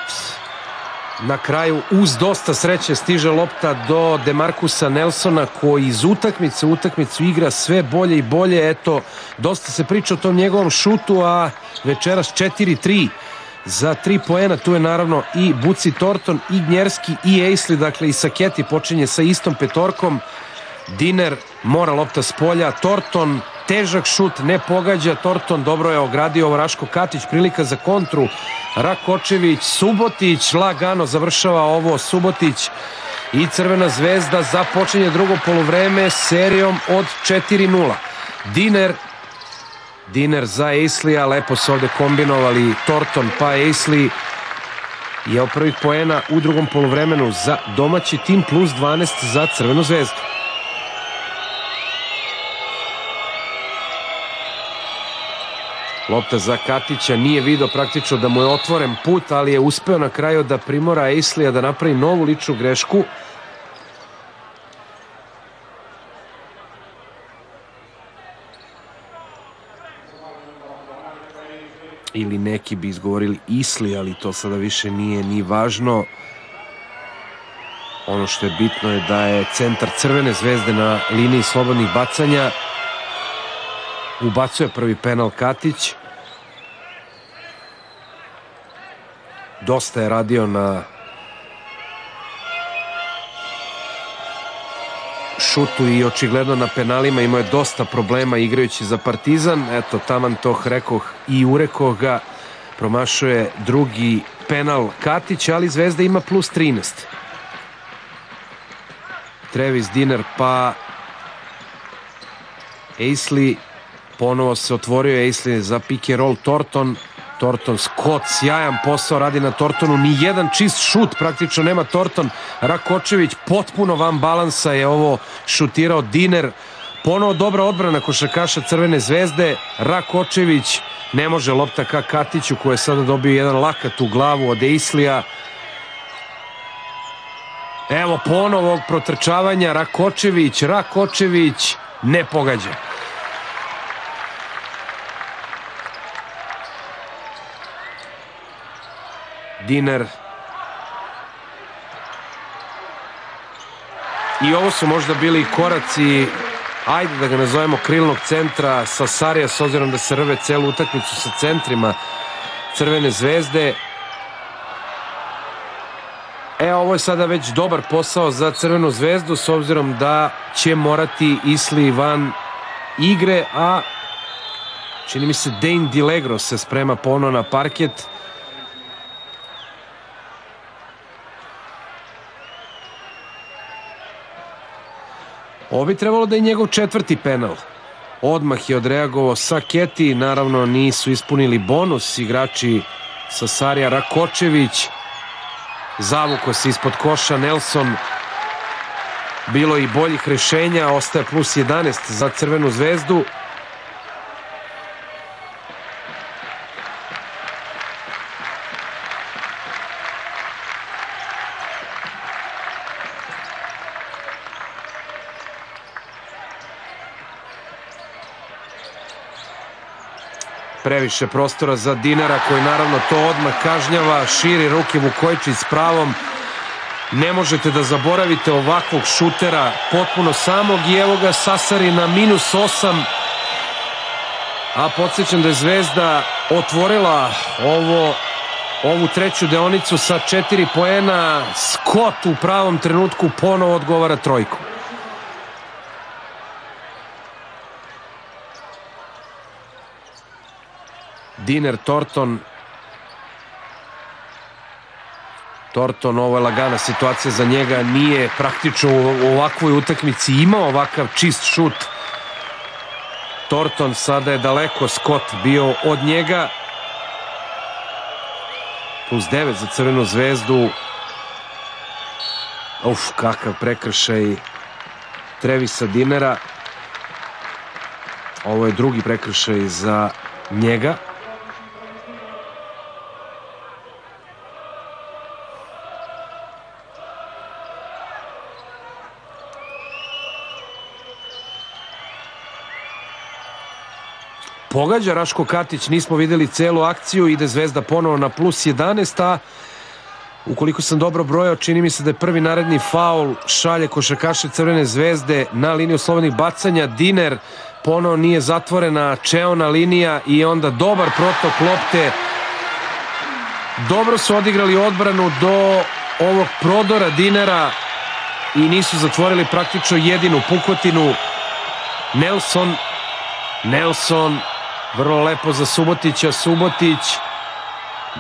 na kraju uz dosta sreće stiže lopta do Demarkusa Nelsona koji iz utakmice u utakmicu igra sve bolje i bolje. Eto, dosta se priča o tom njegovom šutu, a večeras 4-3 za tri poena. Tu je naravno i Buci Torton, i Gnjerski, i Aisley, dakle i Saketi počinje sa istom petorkom. Diner mora lopta s polja, Torton težak šut, ne pogađa, Torton dobro je ogradio Raško Katić, prilika za kontru, Rakočević, Subotić, lagano završava ovo, Subotić i Crvena zvezda započinje drugo polovreme serijom od 4-0. Diner Diner za Aisley-a, lepo se ovde kombinovali Torton pa Aisley je prvih poena u drugom polovremenu za domaći tim plus 12 za Crvenu zvezdu. Lopta za Katića nije video praktično da mu je otvoren put, ali je uspeo na kraju da primora Aisley-a da napravi novu ličnu grešku. ili neki bi izgovorili Isli, ali to sada više nije ni važno. Ono što je bitno je da je centar Crvene zvezde na liniji slobodnih bacanja. Ubacuje prvi penal Katić. Dosta je radio na šutu i očigledno na penalima imao je dosta problema igrajući za Partizan. Eto, taman toh rekoh i urekoh ga. Promašuje drugi penal Katić, ali Zvezda ima plus 13. Travis Diner pa Aisley ponovo se otvorio Aisley za pick and roll Torton Torton Scott, sjajan posao radi na Tortonu, ni jedan čist šut praktično nema Torton, Rakočević potpuno van balansa je ovo šutirao Diner, ponovo dobra odbrana košarkaša Crvene zvezde, Rakočević ne može lopta ka Katiću koji je sada dobio jedan lakat u glavu od Eislija, Evo ponovog protrčavanja Rakočević, Rakočević ne pogađa. Dinar. I ovo su možda bili koraci, ajde da ga nazovemo krilnog centra sa Sarija, s obzirom da se rve celu utakmicu sa centrima Crvene zvezde. E, ovo je sada već dobar posao za Crvenu zvezdu, s obzirom da će morati Isli van igre, a Čini mi se Dane Dilegro se sprema ponovno na parket. Ovo bi trebalo da je njegov četvrti penal. Odmah je odreagovao Saketi, naravno nisu ispunili bonus igrači sa Sarija Rakočević. Zavuko se ispod koša Nelson. Bilo i boljih rešenja, ostaje plus 11 za Crvenu zvezdu. Previše prostora za Dinara koji naravno to odmah kažnjava, širi ruke Vukojčić s pravom. Ne možete da zaboravite ovakvog šutera potpuno samog i evo ga Sasari na minus 8. A podsjećam da je Zvezda otvorila ovo ovu treću deonicu sa četiri poena. Scott u pravom trenutku ponovo odgovara trojku. Diner Torton Torton, ovo je lagana situacija za njega, nije praktično u ovakvoj utakmici imao ovakav čist šut. Torton sada je daleko Scott bio od njega. Plus 9 za Crvenu zvezdu. Uf, kakav prekršaj Trevisa Dinera. Ovo je drugi prekršaj za njega. Pogađa Raško Katić, nismo videli celu akciju, ide Zvezda ponovo na plus 11, a ukoliko sam dobro brojao, čini mi se da je prvi naredni faul šalje košakaše Crvene zvezde na liniju slobodnih bacanja, Diner ponovo nije zatvorena, Čeona linija i onda dobar protok lopte, dobro su odigrali odbranu do ovog prodora Dinera i nisu zatvorili praktično jedinu pukotinu. Nelson Nelson Vrlo lepo za Subotića. Subotić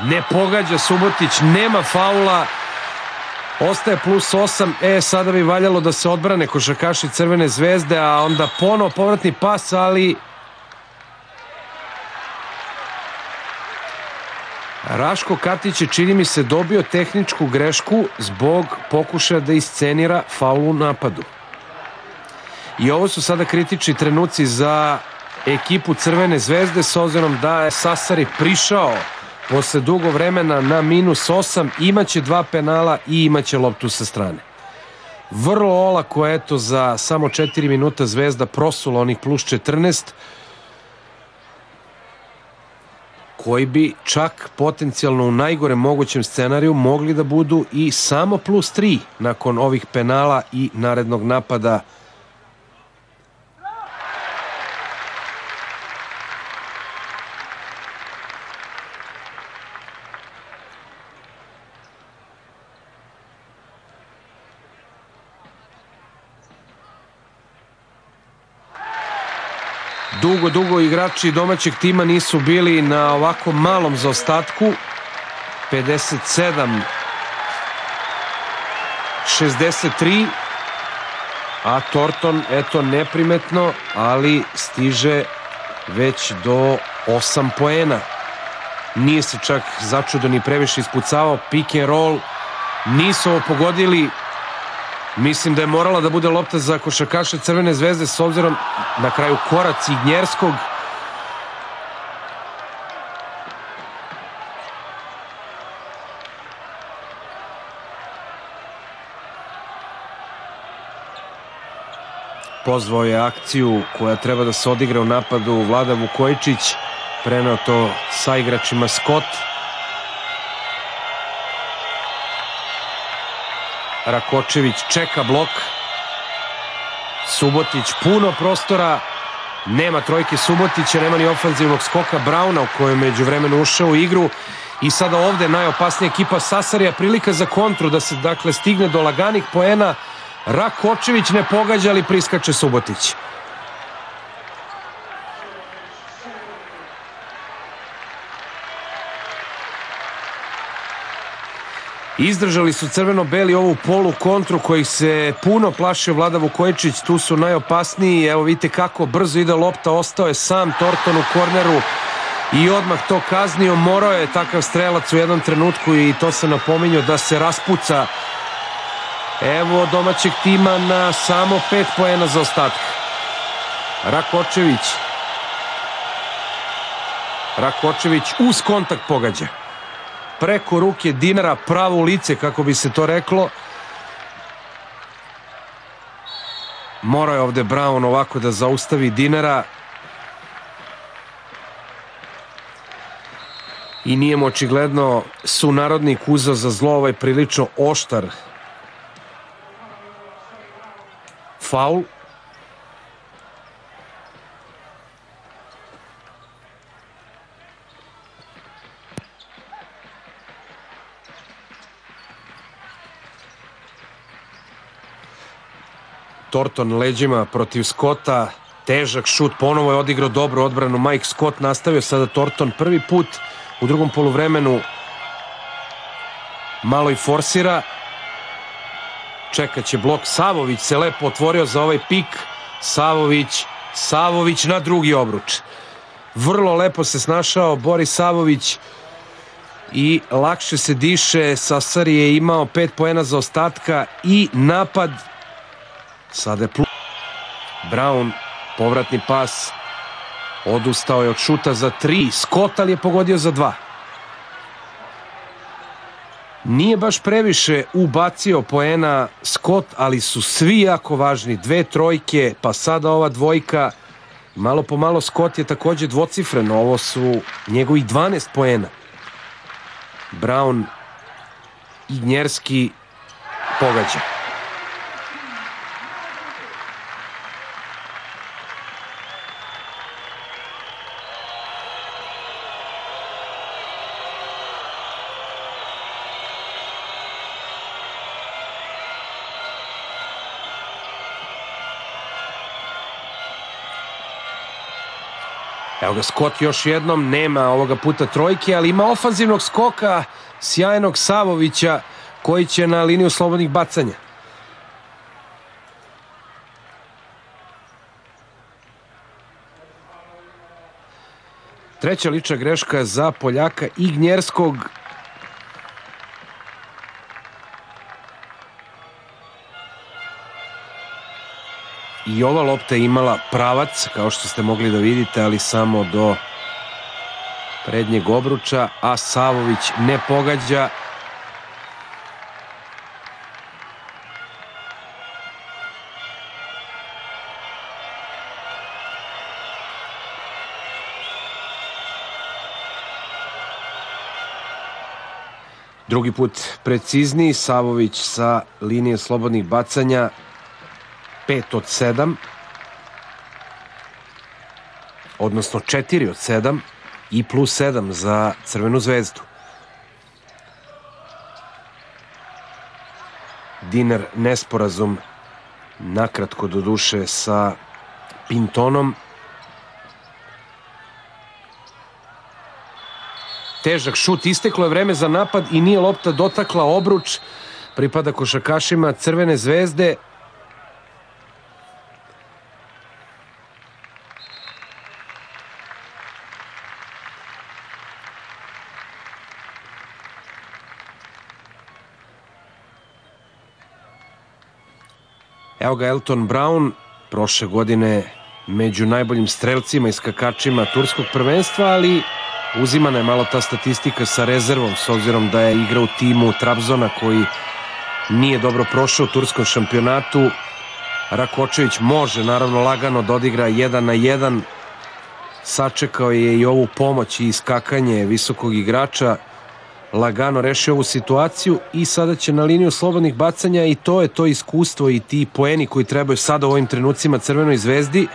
ne pogađa Subotić. Nema faula. Ostaje plus 8. E, sada bi valjalo da se odbrane košakaši Crvene zvezde, a onda ponovo povratni pas, ali Raško Katić je, čini mi se, dobio tehničku grešku zbog pokušaja da iscenira faul u napadu. I ovo su sada kritični trenuci za ekipu Crvene zvezde s obzirom da je Sasari prišao posle dugo vremena na minus 8, imaće dva penala i imaće loptu sa strane. Vrlo olako, eto, za samo 4 minuta Zvezda prosula onih plus 14, koji bi čak potencijalno u najgore mogućem scenariju mogli da budu i samo plus 3 nakon ovih penala i narednog napada dugo, dugo igrači domaćeg tima nisu bili na ovako malom zaostatku. 57 63 a Torton eto neprimetno ali stiže već do 8 poena. Nije se čak začudo ni previše ispucavao. Pick and roll nisu ovo pogodili Mislim da je morala da bude lopta za košakaše Crvene zvezde s obzirom na kraju korac Ignjerskog. Pozvao je akciju koja treba da se odigra u napadu Vlada Vukojičić. Prenao to sa igračima Scott. Rakočević čeka blok. Subotić puno prostora. Nema trojke Subotića, nema ni ofanzivnog skoka Brauna u kojem među vremenu ušao u igru. I sada ovde najopasnija ekipa Sasarija prilika za kontru da se dakle stigne do laganih poena. Rakočević ne pogađa ali priskače Subotić. Izdržali su crveno-beli ovu polu kontru koji se puno plašio Vlada Vukojičić, tu su najopasniji, evo vidite kako brzo ide lopta, ostao je sam Torton u korneru i odmah to kaznio, morao je takav strelac u jednom trenutku i to se napominio da se raspuca. Evo domaćeg tima na samo pet poena za ostatak. Rakočević. Rakočević uz kontakt pogađa preko ruke dinara pravo lice, kako bi se to reklo. Mora je ovde Brown ovako da zaustavi dinara. I nije mu očigledno sunarodnik uzao za zlo ovaj prilično oštar faul. Torton leđima protiv Scotta, težak šut, ponovo je odigrao dobro odbranu. Mike Scott, nastavio sada Torton prvi put u drugom poluvremenu. Malo i forsira. Čekaće blok. Savović se lepo otvorio za ovaj pik. Savović Savović na drugi obruč. Vrlo lepo se snašao Boris Savović i lakše se diše. Sasar je imao pet poena za ostatka i napad Sada je plus. Brown, povratni pas. Odustao je od šuta za tri. Scott ali je pogodio za dva. Nije baš previše ubacio poena Scott, ali su svi jako važni. Dve trojke, pa sada ova dvojka. Malo po malo Scott je takođe dvocifren. Ovo su njegovih 12 poena. Brown i Gnjerski pogađa. Evo ga Scott još jednom, nema ovoga puta trojke, ali ima ofanzivnog skoka sjajnog Savovića koji će na liniju slobodnih bacanja. Treća lična greška za Poljaka i Gnjerskog i ova lopta je imala pravac, kao što ste mogli da vidite, ali samo do prednjeg obruča, a Savović ne pogađa. Drugi put precizniji, Savović sa linije slobodnih bacanja 5 od 7, odnosno 4 od 7 i plus 7 za Crvenu zvezdu. Dinar nesporazum nakratko do duše sa Pintonom. Težak šut, isteklo je vreme za napad i nije lopta dotakla obruč. Pripada košakašima Crvene zvezde. Evo ga Elton Brown, prošle godine među najboljim strelcima i skakačima turskog prvenstva, ali uzimana je malo ta statistika sa rezervom, s obzirom da je igrao u timu Trabzona koji nije dobro prošao u turskom šampionatu. Rakočević može naravno lagano da odigra 1 na 1. Sačekao je i ovu pomoć i iskakanje visokog igrača lagano rešio ovu situaciju i sada će na liniju slobodnih bacanja i to je to iskustvo i ti poeni koji trebaju sada u ovim trenucima Crvenoj zvezdi.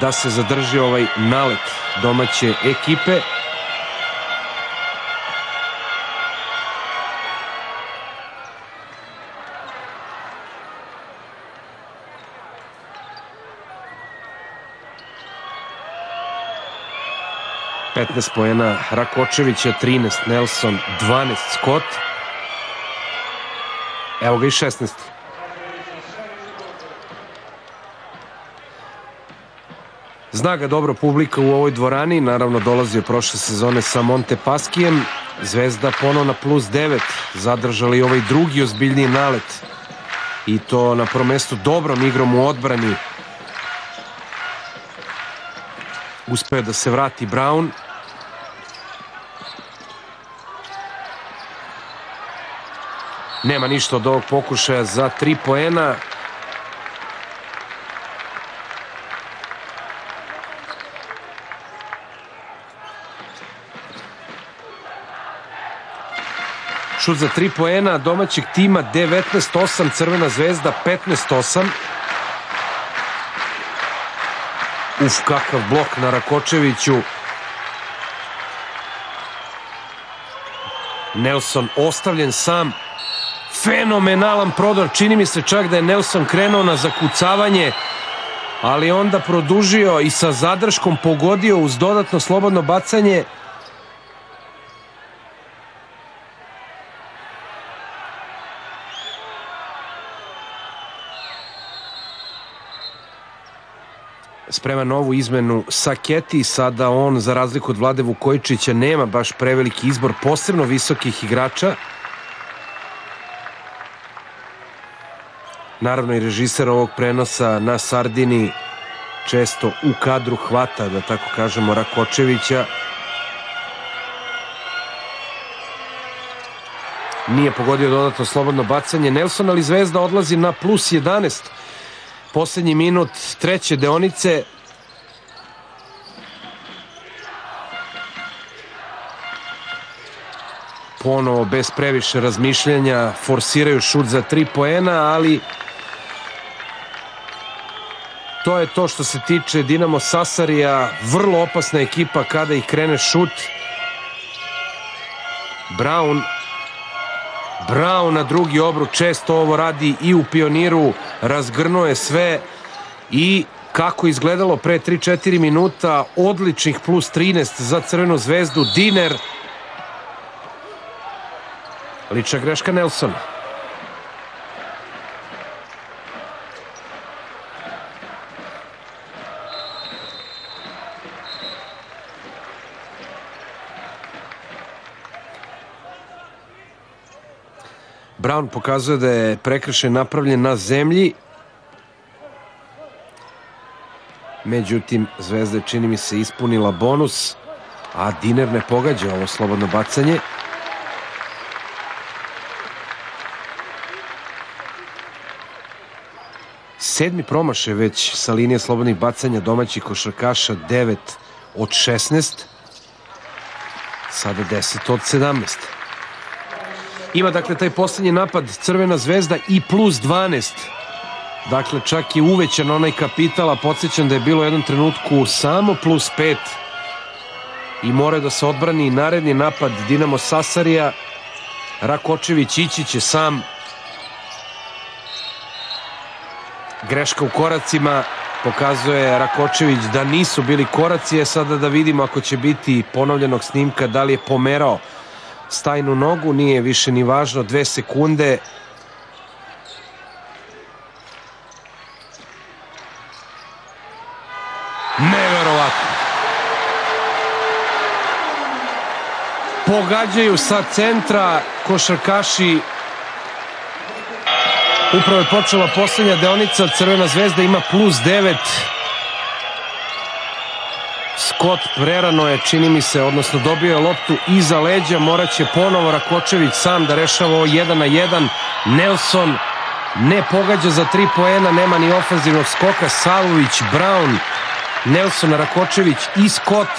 Da se zadrži ovaj nalet domaće ekipe. 15 poena Rakočevića, 13 Nelson, 12 Scott. Evo ga i 16. Zna ga dobro publika u ovoj dvorani, naravno dolazio prošle sezone sa Monte Paskijem. Zvezda ponovo na plus 9, zadržali ovaj drugi ozbiljniji nalet i to na prvom mestu dobrom igrom u odbrani. Uspeo da se vrati Brown. Nema ništa od ovog pokušaja za tri poena. Šut za tri poena domaćeg tima 19-8, Crvena zvezda 15-8. Uf, kakav blok na Rakočeviću. Nelson ostavljen sam. Fenomenalan prodor. Čini mi se čak da je Nelson krenuo na zakucavanje, ali onda produžio i sa zadrškom pogodio uz dodatno slobodno bacanje. sprema novu izmenu Saketi, sada on za razliku od Vlade Vukojičića nema baš preveliki izbor posebno visokih igrača. Naravno i režiser ovog prenosa na Sardini često u kadru hvata, da tako kažemo, Rakočevića. Nije pogodio dodatno slobodno bacanje. Nelson, ali Zvezda odlazi na plus 11 Poslednji minut treće deonice. Ponovo bez previše razmišljanja forsiraju šut za tri poena, ali to je to što se tiče Dinamo Sasarija. Vrlo opasna ekipa kada ih krene šut. Brown Brown na drugi obruk, često ovo radi i u pioniru, razgrnuo je sve i kako izgledalo pre 3-4 minuta, odličnih plus 13 za Crvenu zvezdu, Diner, lična greška Nelsona. Brown pokazuje da je prekršaj napravljen na zemlji. Međutim, Zvezda čini mi se ispunila bonus, a Diner ne pogađa ovo slobodno bacanje. Sedmi promaše već sa linije slobodnih bacanja domaćih košarkaša 9 od 16. Sada 10 od 17. Ima dakle taj poslednji napad Crvena zvezda i plus 12. Dakle, čak je uvećan onaj kapital, a podsjećam da je bilo u jednom trenutku samo plus 5 i mora da se odbrani naredni napad Dinamo Sasarija. Rakočević ići će sam. Greška u koracima pokazuje Rakočević da nisu bili koraci, a sada da vidimo ako će biti ponovljenog snimka, da li je pomerao stajnu nogu, nije više ni važno, dve sekunde. Neverovatno. Pogađaju sa centra košarkaši Upravo je počela poslednja deonica, Crvena zvezda ima plus 9. Scott prerano je, čini mi se, odnosno dobio je loptu iza leđa, moraće ponovo Rakočević sam da rešava ovo 1 na 1. Nelson ne pogađa za tri poena, nema ni ofenzivnog skoka. Salović, Brown, Nelson, Rakočević i Scott.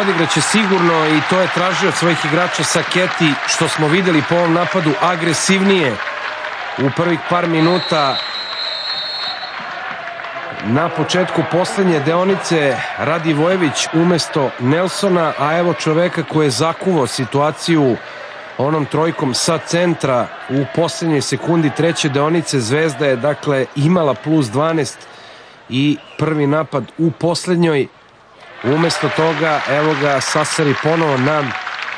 Odigraće sigurno i to je tražio od svojih igrača Saketi, što smo videli po ovom napadu, agresivnije u prvih par minuta na početku poslednje deonice Radi Vojević umesto Nelsona, a evo čoveka koji je zakuvao situaciju onom trojkom sa centra u posljednjoj sekundi treće deonice. Zvezda je dakle imala plus 12 i prvi napad u posljednjoj umesto toga evo ga Sasari ponovo na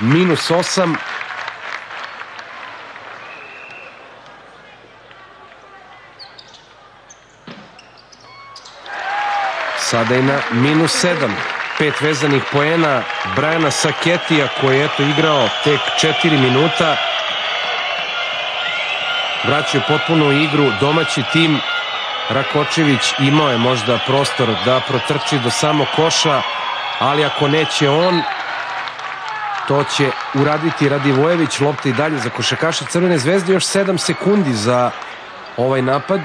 minus 8 Sada i na minus 7. Pet vezanih poena Brajana Saketija koji je eto igrao tek 4 minuta. Vraćaju potpuno igru domaći tim. Rakočević imao je možda prostor da protrči do samo koša, ali ako neće on, to će uraditi Radivojević. Lopta i dalje za košakaša Crvene zvezde. Još 7 sekundi za ovaj napad.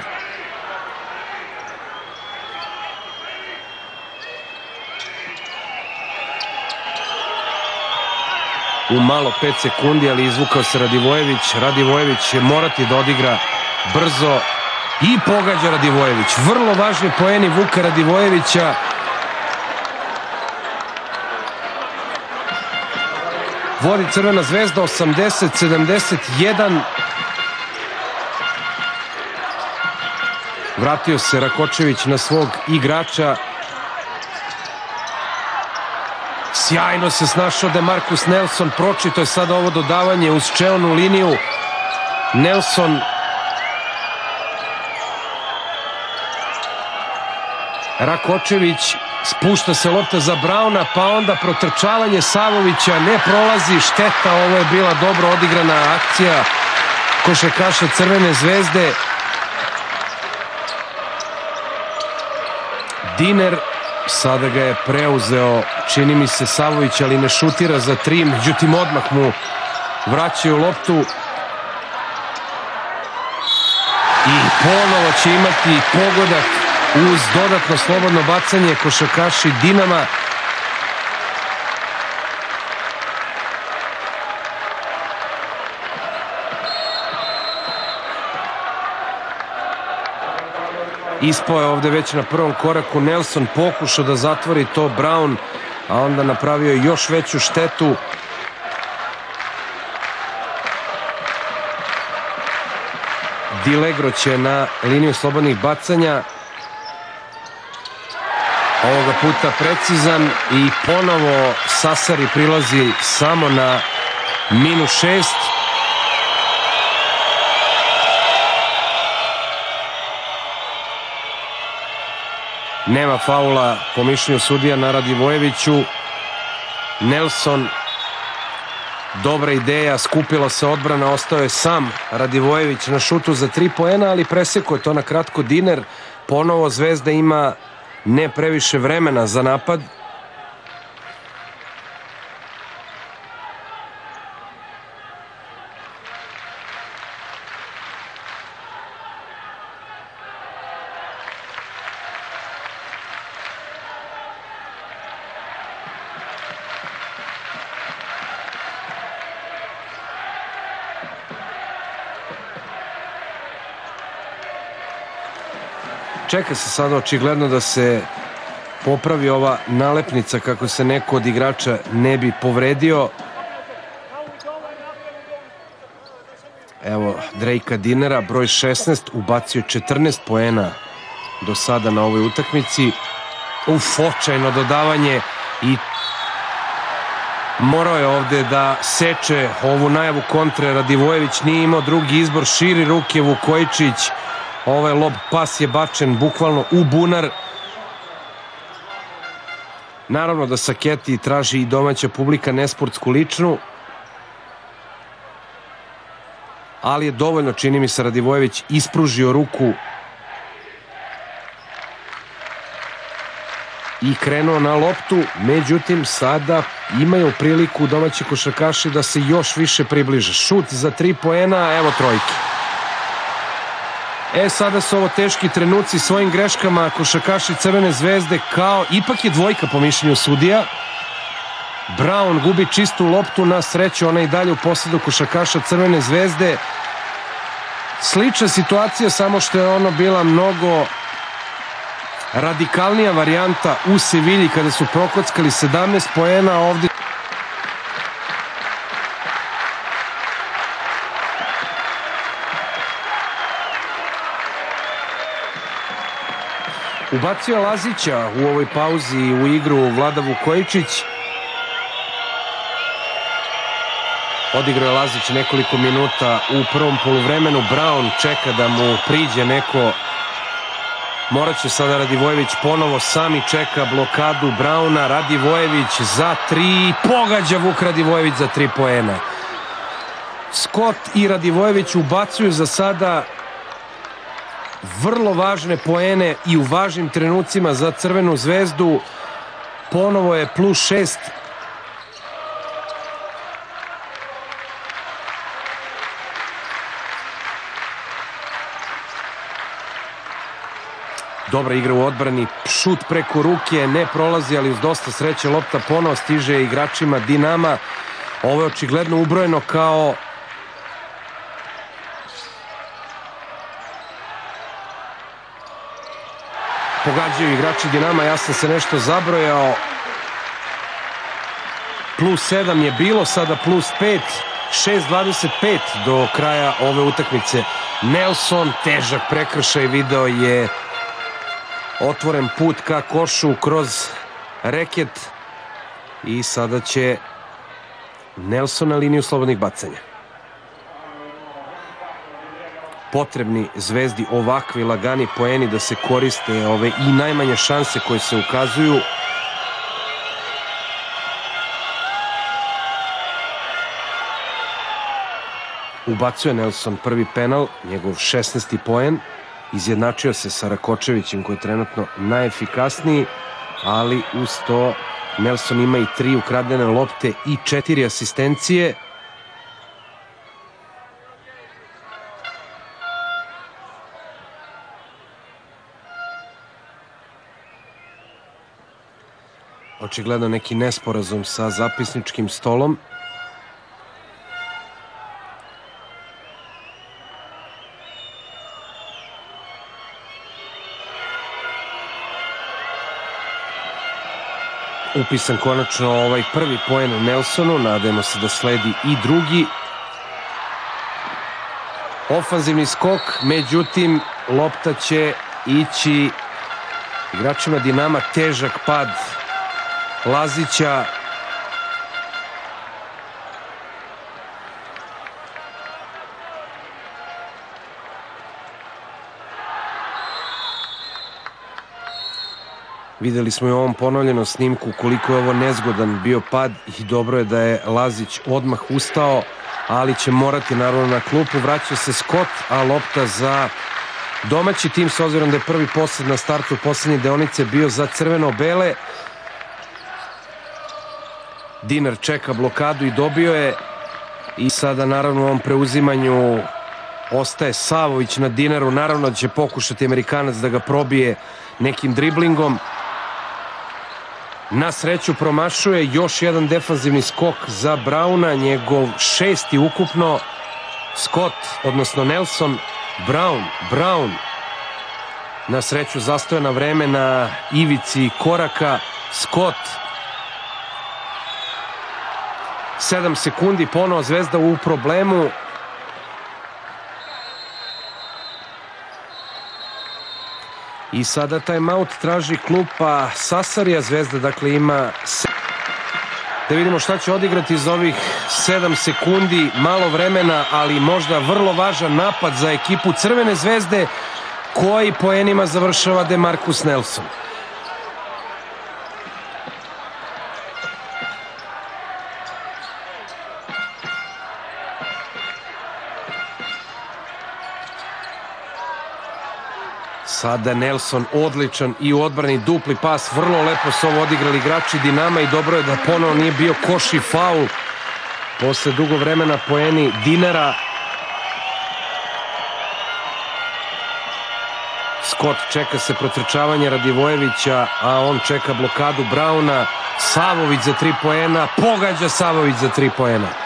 U malo 5 sekundi, ali izvukao se Radivojević. Radivojević će morati da odigra brzo i pogađa Radivojević. Vrlo važni poeni Vuka Radivojevića. Vodi Crvena zvezda 80-71. Vratio se Rakočević na svog igrača Sjajno se snašao da Markus Nelson pročito je sada ovo dodavanje uz čelnu liniju. Nelson Rakočević spušta se lopta za Brauna pa onda protrčavanje Savovića ne prolazi šteta ovo je bila dobro odigrana akcija košakaša Crvene zvezde Diner Sada ga je preuzeo, čini mi se Savović, ali ne šutira za tri, međutim odmah mu vraćaju loptu. I ponovo će imati pogodak uz dodatno slobodno bacanje košakaši Dinama. Ispao je ovde već na prvom koraku Nelson, pokušao da zatvori to Brown, a onda napravio još veću štetu. Dilegro će na liniju slobodnih bacanja. Ovoga puta precizan i ponovo Sasari prilazi samo na minus šest. Nema faula po mišljenju sudija na Radivojeviću. Nelson dobra ideja, skupila se odbrana, ostao je sam Radivojević na šutu za tri poena, ali preseko je to na kratko diner. Ponovo Zvezda ima ne previše vremena za napad. Čeka se sada očigledno da se popravi ova nalepnica kako se neko od igrača ne bi povredio. Evo Drejka Dinera, broj 16, ubacio 14 poena do sada na ovoj utakmici. Uf, očajno dodavanje i morao je ovde da seče ovu najavu kontre. Radivojević nije imao drugi izbor, širi ruke Vukojičić Ovaj lob pas je bačen bukvalno u bunar. Naravno da Saketi traži i domaća publika nesportsku ličnu. Ali je dovoljno, čini mi se, Radivojević ispružio ruku i krenuo na loptu. Međutim, sada imaju priliku domaći košarkaši da se još više približe. Šut za tri poena, evo trojke. E, sada su ovo teški trenuci svojim greškama košakaši Crvene zvezde kao ipak je dvojka po mišljenju sudija. Brown gubi čistu loptu na sreću, ona i dalje u posledu košakaša Crvene zvezde. Slična situacija, samo što je ono bila mnogo radikalnija varijanta u Sevilji kada su prokockali 17 poena ovde. Ubacio Lazića u ovoj pauzi u igru Vlada Vukojičić. Odigrao je Lazić nekoliko minuta u prvom poluvremenu. Brown čeka da mu priđe neko Morat će sada Radivojević ponovo sami čeka blokadu Brauna. Radivojević za tri. Pogađa Vuk Radivojević za tri poena. Scott i Radivojević ubacuju za sada vrlo važne poene i u važnim trenucima za Crvenu zvezdu. Ponovo je plus šest Dobra igra u odbrani, šut preko ruke, ne prolazi, ali uz dosta sreće lopta ponovo stiže igračima Dinama. Ovo je očigledno ubrojeno kao pogađaju igrači Dinama, ja sam se nešto zabrojao. Plus 7 je bilo, sada plus 5, 6.25 do kraja ove utakmice. Nelson, težak prekršaj, video je otvoren put ka košu kroz reket i sada će Nelson na liniju slobodnih bacanja. Potrebni zvezdi ovakvi lagani poeni da se koriste ove i najmanje šanse koje se ukazuju. Ubacuje Nelson prvi penal, njegov 16. poen izjednačio se sa Rakočevićem koji je trenutno najefikasniji, ali uz to Nelson ima i tri ukradene lopte i četiri asistencije. Očigledno neki nesporazum sa zapisničkim stolom. upisan konačno ovaj prvi poen Nelsonu, nadajmo se da sledi i drugi. Ofanzivni skok, međutim, lopta će ići igračima Dinama, težak pad Lazića, Videli smo i u ovom ponovljenom snimku koliko je ovo nezgodan bio pad i dobro je da je Lazić odmah ustao, ali će morati naravno na klupu. Vraća se Scott, a lopta za domaći tim s obzirom da je prvi posled na startu poslednje deonice bio za crveno-bele. Dinar čeka blokadu i dobio je i sada naravno u ovom preuzimanju ostaje Savović na Dinaru. Naravno da će pokušati Amerikanac da ga probije nekim driblingom. Na sreću promašuje još jedan defanzivni skok za Brauna, njegov šesti ukupno. Scott, odnosno Nelson, Brown, Brown. Na sreću zastoja na vreme na ivici koraka. Scott. 7 sekundi, ponovo Zvezda u problemu. I sada taj maut traži klupa Sasarija Zvezda, dakle ima da vidimo šta će odigrati iz ovih 7 sekundi, malo vremena, ali možda vrlo važan napad za ekipu Crvene zvezde koji poenima završava Demarcus Nelson. Sada Nelson odličan i u odbrani dupli pas. Vrlo lepo su ovo odigrali igrači Dinama i dobro je da ponovo nije bio koš i faul. Posle dugo vremena poeni Dinara. Scott čeka se protrčavanje Radivojevića, a on čeka blokadu Brauna. Savović za tri poena. Pogađa Savović za tri poena.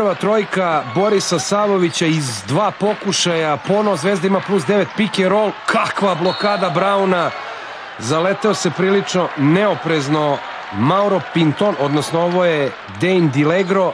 Prva trojka Borisa Savovića iz dva pokušaja. Pono Zvezda ima plus 9 pick and roll. Kakva blokada Brauna. Zaleteo se prilično neoprezno Mauro Pinton, odnosno ovo je Dane Dilegro.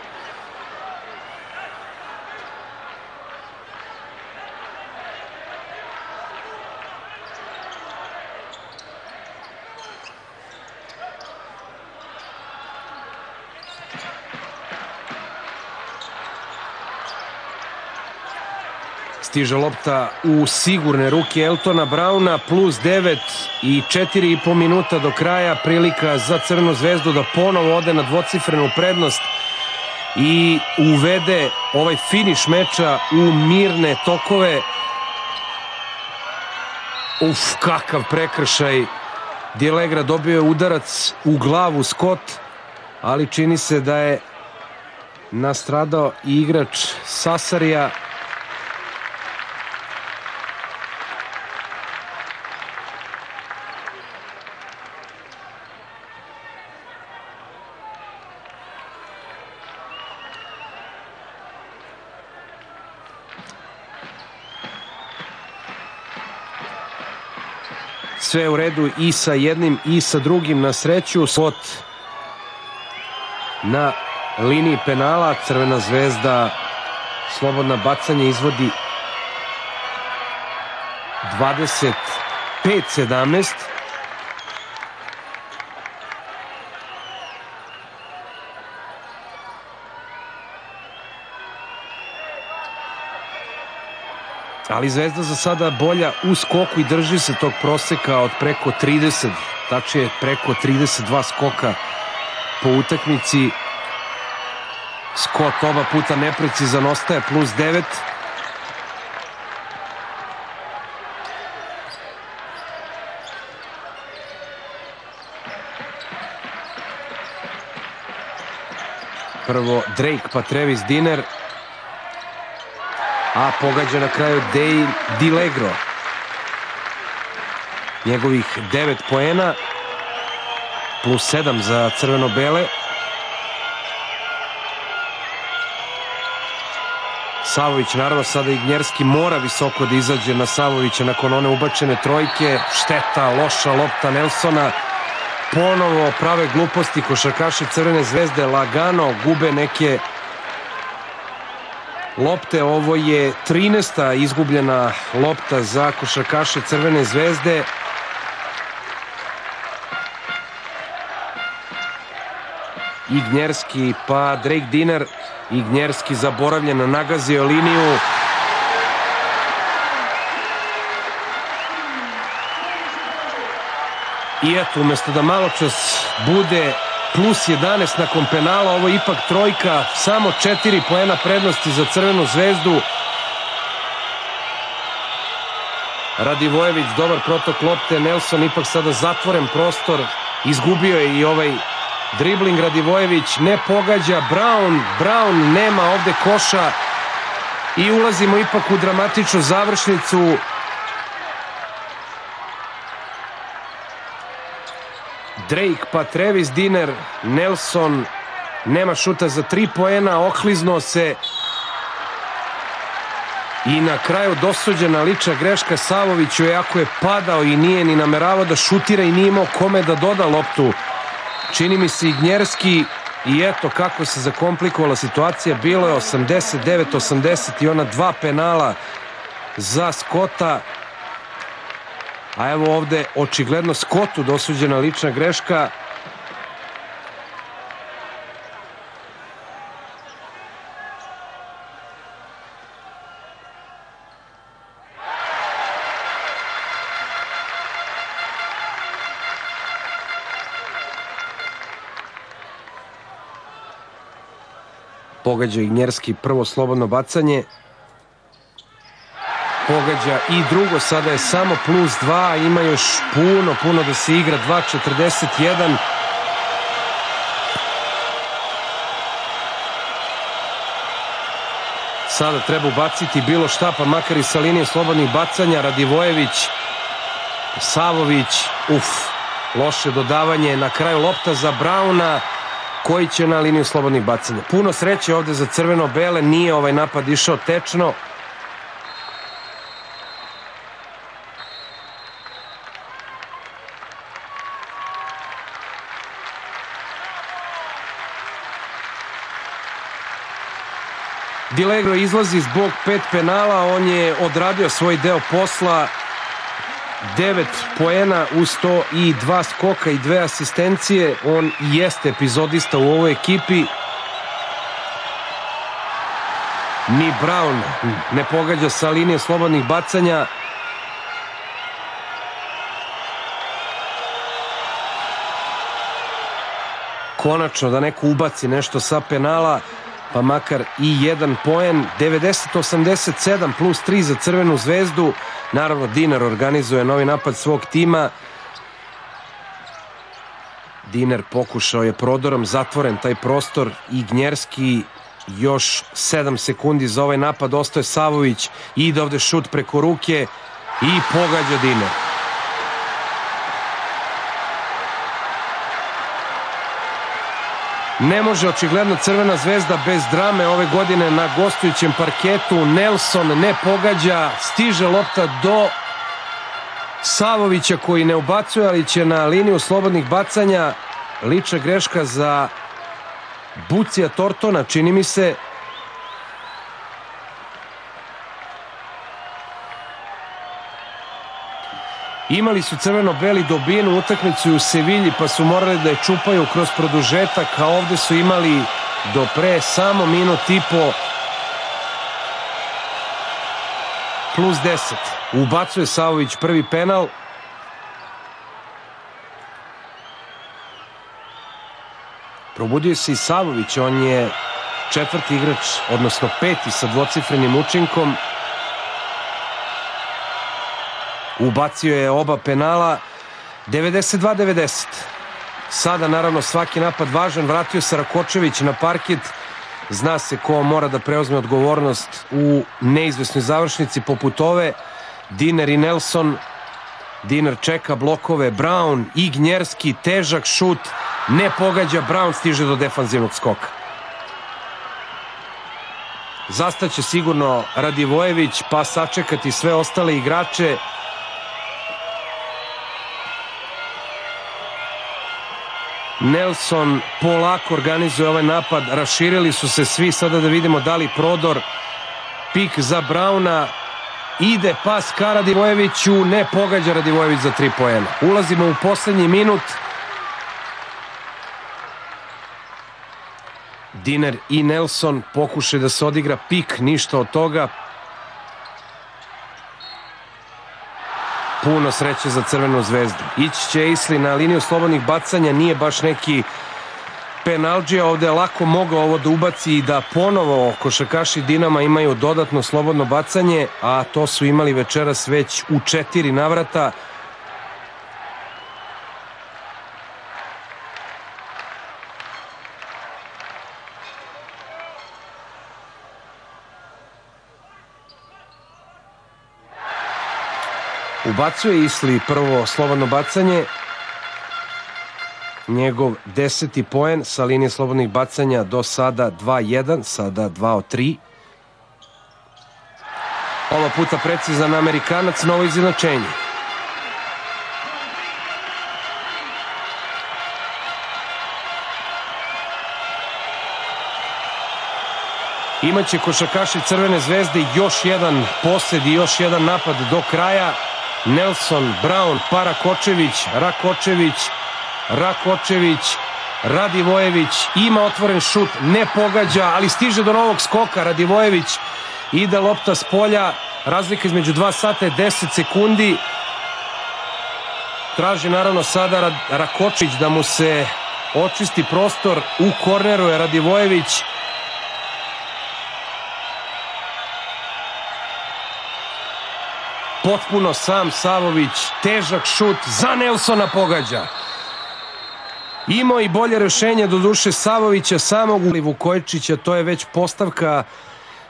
Stiže lopta u sigurne ruke Eltona Brauna plus 9 i 4,5 minuta do kraja. Prilika za Crvenu zvezdu da ponovo ode na dvocifrenu prednost i uvede ovaj finiš meča u mirne tokove. Uf, kakav prekršaj. Dilegra dobio je udarac u glavu Scott, ali čini se da je nastradao igrač Sasarija. Sve u redu i sa jednim i sa drugim na sreću. Svot na liniji penala, Crvena zvezda slobodna bacanje izvodi 25-17. Ali Zvezda za sada bolja u skoku i drži se tog proseka od preko 30, tačije preko 32 skoka po utakmici. Skot oba puta neprecizan, ostaje plus 9. Prvo Drake pa Travis Diner a pogađa na kraju Dej Dilegro. Njegovih 9 poena plus 7 za crveno-bele. Savović, naravno sada Ignjerski mora visoko da izađe na Savovića nakon one ubačene trojke. Šteta, loša lopta Nelsona. Ponovo prave gluposti košarkaši Crvene zvezde lagano gube neke lopte. Ovo je 13. izgubljena lopta za košarkaše Crvene zvezde. Ignjerski pa Drake Dinar. Ignjerski zaboravljen, nagazio liniju. I eto, umesto da malo čas bude plus 11 nakon penala, ovo je ipak trojka, samo 4 poena prednosti za Crvenu zvezdu. Radivojević, dobar protok lopte, Nelson ipak sada zatvoren prostor, izgubio je i ovaj dribling Radivojević, ne pogađa Brown, Brown nema ovde koša. I ulazimo ipak u dramatičnu završnicu Drake pa Travis Diner, Nelson nema šuta za tri poena, okliznuo se i na kraju dosuđena liča greška Savoviću, iako je padao i nije ni nameravao da šutira i nije imao kome da doda loptu. Čini mi se Ignjerski i eto kako se zakomplikovala situacija. Bilo je 89-80 i ona dva penala za Skota. A evo ovde očigledno Skotu dosuđena lična greška. Pogađa Ignjerski prvo slobodno bacanje pogađa i drugo, sada je samo plus 2, ima još puno, puno da se igra, 2.41. Sada treba ubaciti bilo šta, pa makar i sa linije slobodnih bacanja, Radivojević, Savović, uf, loše dodavanje, na kraju lopta za Brauna, koji će na liniju slobodnih bacanja. Puno sreće ovde za crveno-bele, nije ovaj napad išao tečno, Dilegro izlazi zbog pet penala, on je odradio svoj deo posla, 9 poena uz to i dva skoka i dve asistencije. On jeste epizodista u ovoj ekipi. Ni Brown ne pogađa sa linije slobodnih bacanja. Konačno da neko ubaci nešto sa penala, pa makar i jedan poen. 90-87 plus 3 za Crvenu zvezdu. Naravno, Dinar organizuje novi napad svog tima. Dinar pokušao je prodorom, zatvoren taj prostor i Gnjerski još 7 sekundi za ovaj napad, ostaje Savović, ide ovde šut preko ruke i pogađa Dinar. Ne može očigledno Crvena zvezda bez drame ove godine na gostujućem parketu. Nelson ne pogađa, stiže lopta do Savovića koji ne ubacuje, ali će na liniju slobodnih bacanja lična greška za Bucija Tortona, čini mi se. Imali su crveno-beli dobijenu utakmicu u Sevilji, pa su morali da je čupaju kroz produžetak, a ovde su imali do pre samo minut i po plus 10. Ubacuje Savović prvi penal. Probudio se i Savović, on je četvrti igrač, odnosno peti sa dvocifrenim učinkom. Ubacio je oba penala 92-90. Sada naravno svaki napad važan, vratio se Rakočević na parket. Zna se ko mora da preuzme odgovornost u neizvesnoj završnici poput ove. Diner i Nelson. Diner čeka blokove, Brown i Gnjerski, težak šut, ne pogađa, Brown stiže do defanzivnog skoka. Zastaće sigurno Radivojević, pa sačekati sve ostale igrače. Nelson polako organizuje ovaj napad, raširili su se svi, sada da vidimo da li prodor, pik za Brauna, ide pas ka Radivojeviću, ne pogađa Radivojević za tri pojena. Ulazimo u poslednji minut. Diner i Nelson pokušaju da se odigra pik, ništa od toga. Puno sreće za Crvenu zvezdu. Ići će Isli na liniju slobodnih bacanja, nije baš neki penalđija ovde lako mogao ovo da ubaci i da ponovo košakaši Dinama imaju dodatno slobodno bacanje, a to su imali večeras već u četiri navrata. Ubacuje Isli prvo slobodno bacanje. Njegov deseti poen sa linije slobodnih bacanja do sada 2-1, sada 2-3. Ova puta precizan Amerikanac, novo izjednačenje. Imaće košakaši Crvene zvezde još jedan posed i još jedan napad do kraja. Nelson, Brown, Parakočević, Rakočević, Rakočević, Radivojević ima otvoren šut, ne pogađa, ali stiže do novog skoka. Radivojević ide lopta s polja, razlika između 2 sata je 10 sekundi. Traži naravno sada Rakočić da mu se očisti prostor u korneru je Radivojević potpuno sam Savović, težak šut, za Nelsona pogađa. Imao i bolje rešenje do duše Savovića samog u Vukojičića, to je već postavka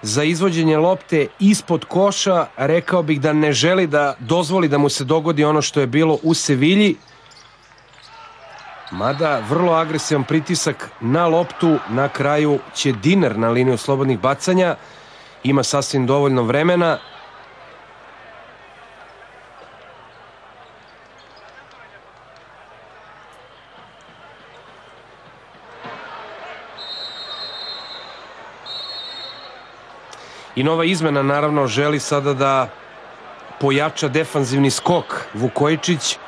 za izvođenje lopte ispod koša, rekao bih da ne želi da dozvoli da mu se dogodi ono što je bilo u Sevilji, mada vrlo agresivan pritisak na loptu, na kraju će Dinar na liniju slobodnih bacanja, ima sasvim dovoljno vremena, I nova izmena naravno želi sada da pojača defanzivni skok Vukojičić,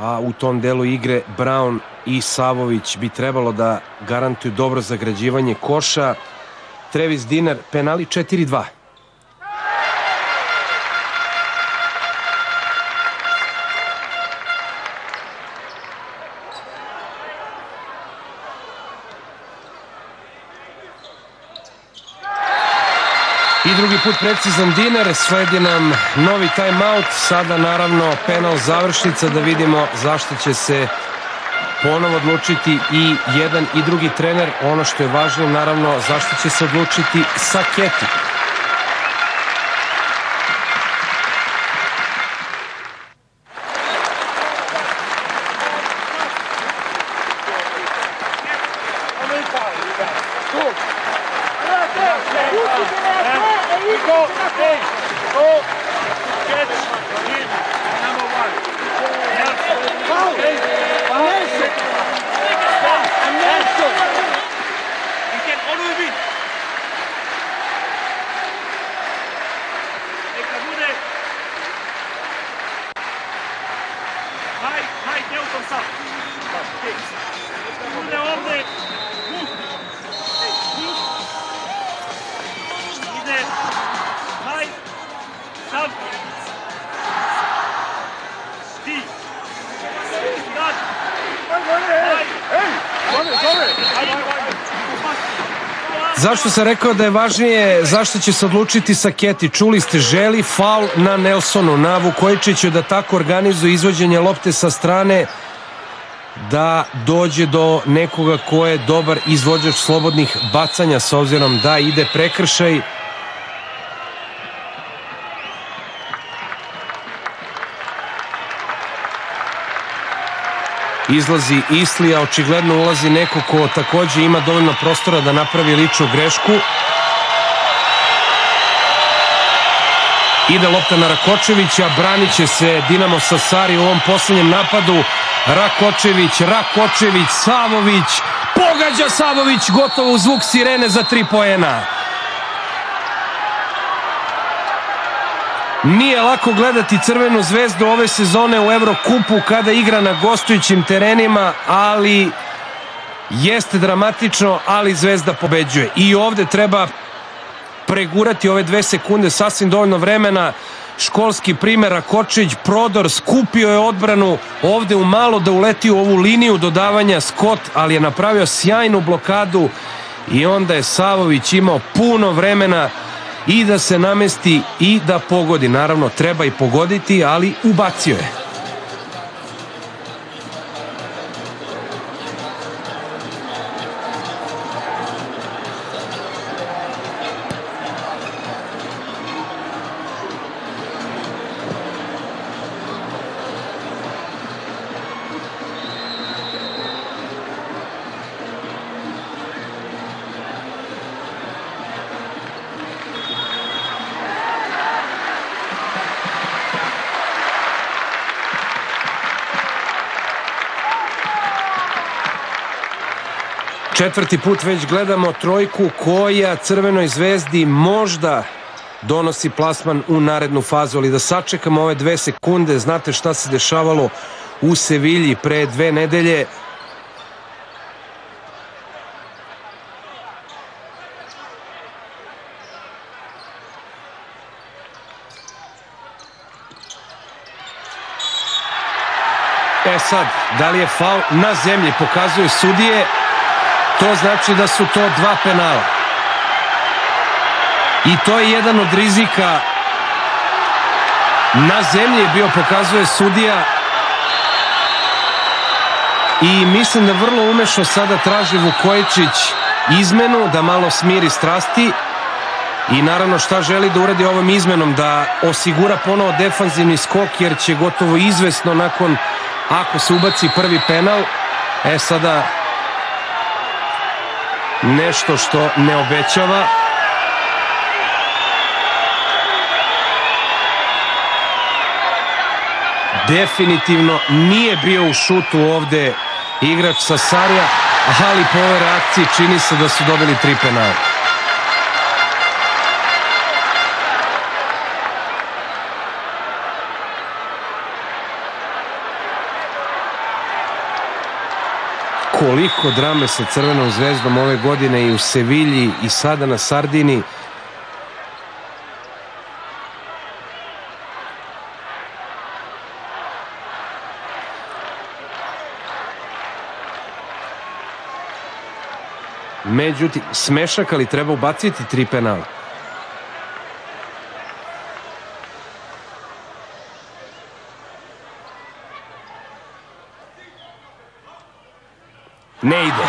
a u tom delu igre Brown i Savović bi trebalo da garantuju dobro zagrađivanje koša. Trevis Dinar, penali 4-2. I drugi put precizan dinar, sledi nam novi timeout, sada naravno penal završnica da vidimo zašto će se ponovo odlučiti i jedan i drugi trener. Ono što je važno naravno zašto će se odlučiti Saketi. Zašto sam rekao da je važnije zašto će se odlučiti Saketi? Čuli ste, želi faul na Nelsonu, na Vukojičiću da tako organizuje izvođenje lopte sa strane da dođe do nekoga ko je dobar izvođač slobodnih bacanja s obzirom da ide prekršaj izlazi Islija, očigledno ulazi neko ko takođe ima dovoljno prostora da napravi ličnu grešku. Ide lopta na Rakočevića, branit će se Dinamo Sasari u ovom poslednjem napadu. Rakočević, Rakočević, Savović, pogađa Savović, gotovo u zvuk sirene za tri poena. Nije lako gledati Crvenu zvezdu ove sezone u Evrokupu kada igra na gostujućim terenima, ali jeste dramatično, ali Zvezda pobeđuje. I ovde treba pregurati ove dve sekunde, sasvim dovoljno vremena. Školski primer Kočić, Prodor skupio je odbranu ovde u malo da uleti u ovu liniju dodavanja Scott, ali je napravio sjajnu blokadu i onda je Savović imao puno vremena i da se namesti i da pogodi. Naravno, treba i pogoditi, ali ubacio je. Četvrti put već gledamo trojku koja Crvenoj zvezdi možda donosi plasman u narednu fazu, ali da sačekamo ove dve sekunde, znate šta se dešavalo u Sevilji pre dve nedelje, E sad, da li je faul na zemlji, pokazuje sudije, To znači da su to dva penala. I to je jedan od rizika. Na zemlji je bio, pokazuje sudija. I mislim da vrlo umešno sada traži Vukojičić izmenu, da malo smiri strasti. I naravno šta želi da uradi ovom izmenom, da osigura ponovo defanzivni skok jer će gotovo izvesno nakon ako se ubaci prvi penal, e sada nešto što ne obećava. Definitivno nije bio u šutu ovde igrač sa Sarija, ali po ovoj reakciji čini se da su dobili tri penala. Koliko drame sa Crvenom zvezdom ove godine i u Sevilji i sada na Sardini. Međutim, smešak, ali treba ubaciti tri penala. Ne ide.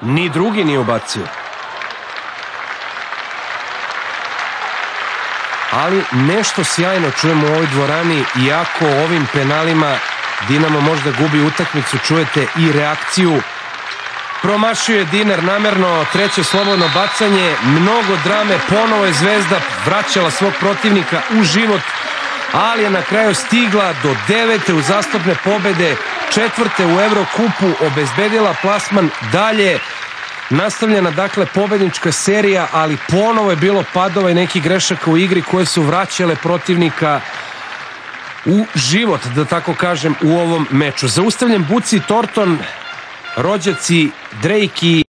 Ni drugi nije ubacio. Ali nešto sjajno čujemo u ovoj dvorani, iako ovim penalima Dinamo možda gubi utakmicu, čujete i reakciju. Promašio je Dinar namerno, treće slobodno bacanje, mnogo drame, ponovo je Zvezda vraćala svog protivnika u život, ali je na kraju stigla do devete uzastopne pobede, četvrte u Eurokupu, obezbedila plasman dalje, nastavljena dakle pobednička serija, ali ponovo je bilo padova i nekih grešaka u igri koje su vraćale protivnika u život, da tako kažem, u ovom meču. Zaustavljen Buci Torton, rođaci Drake i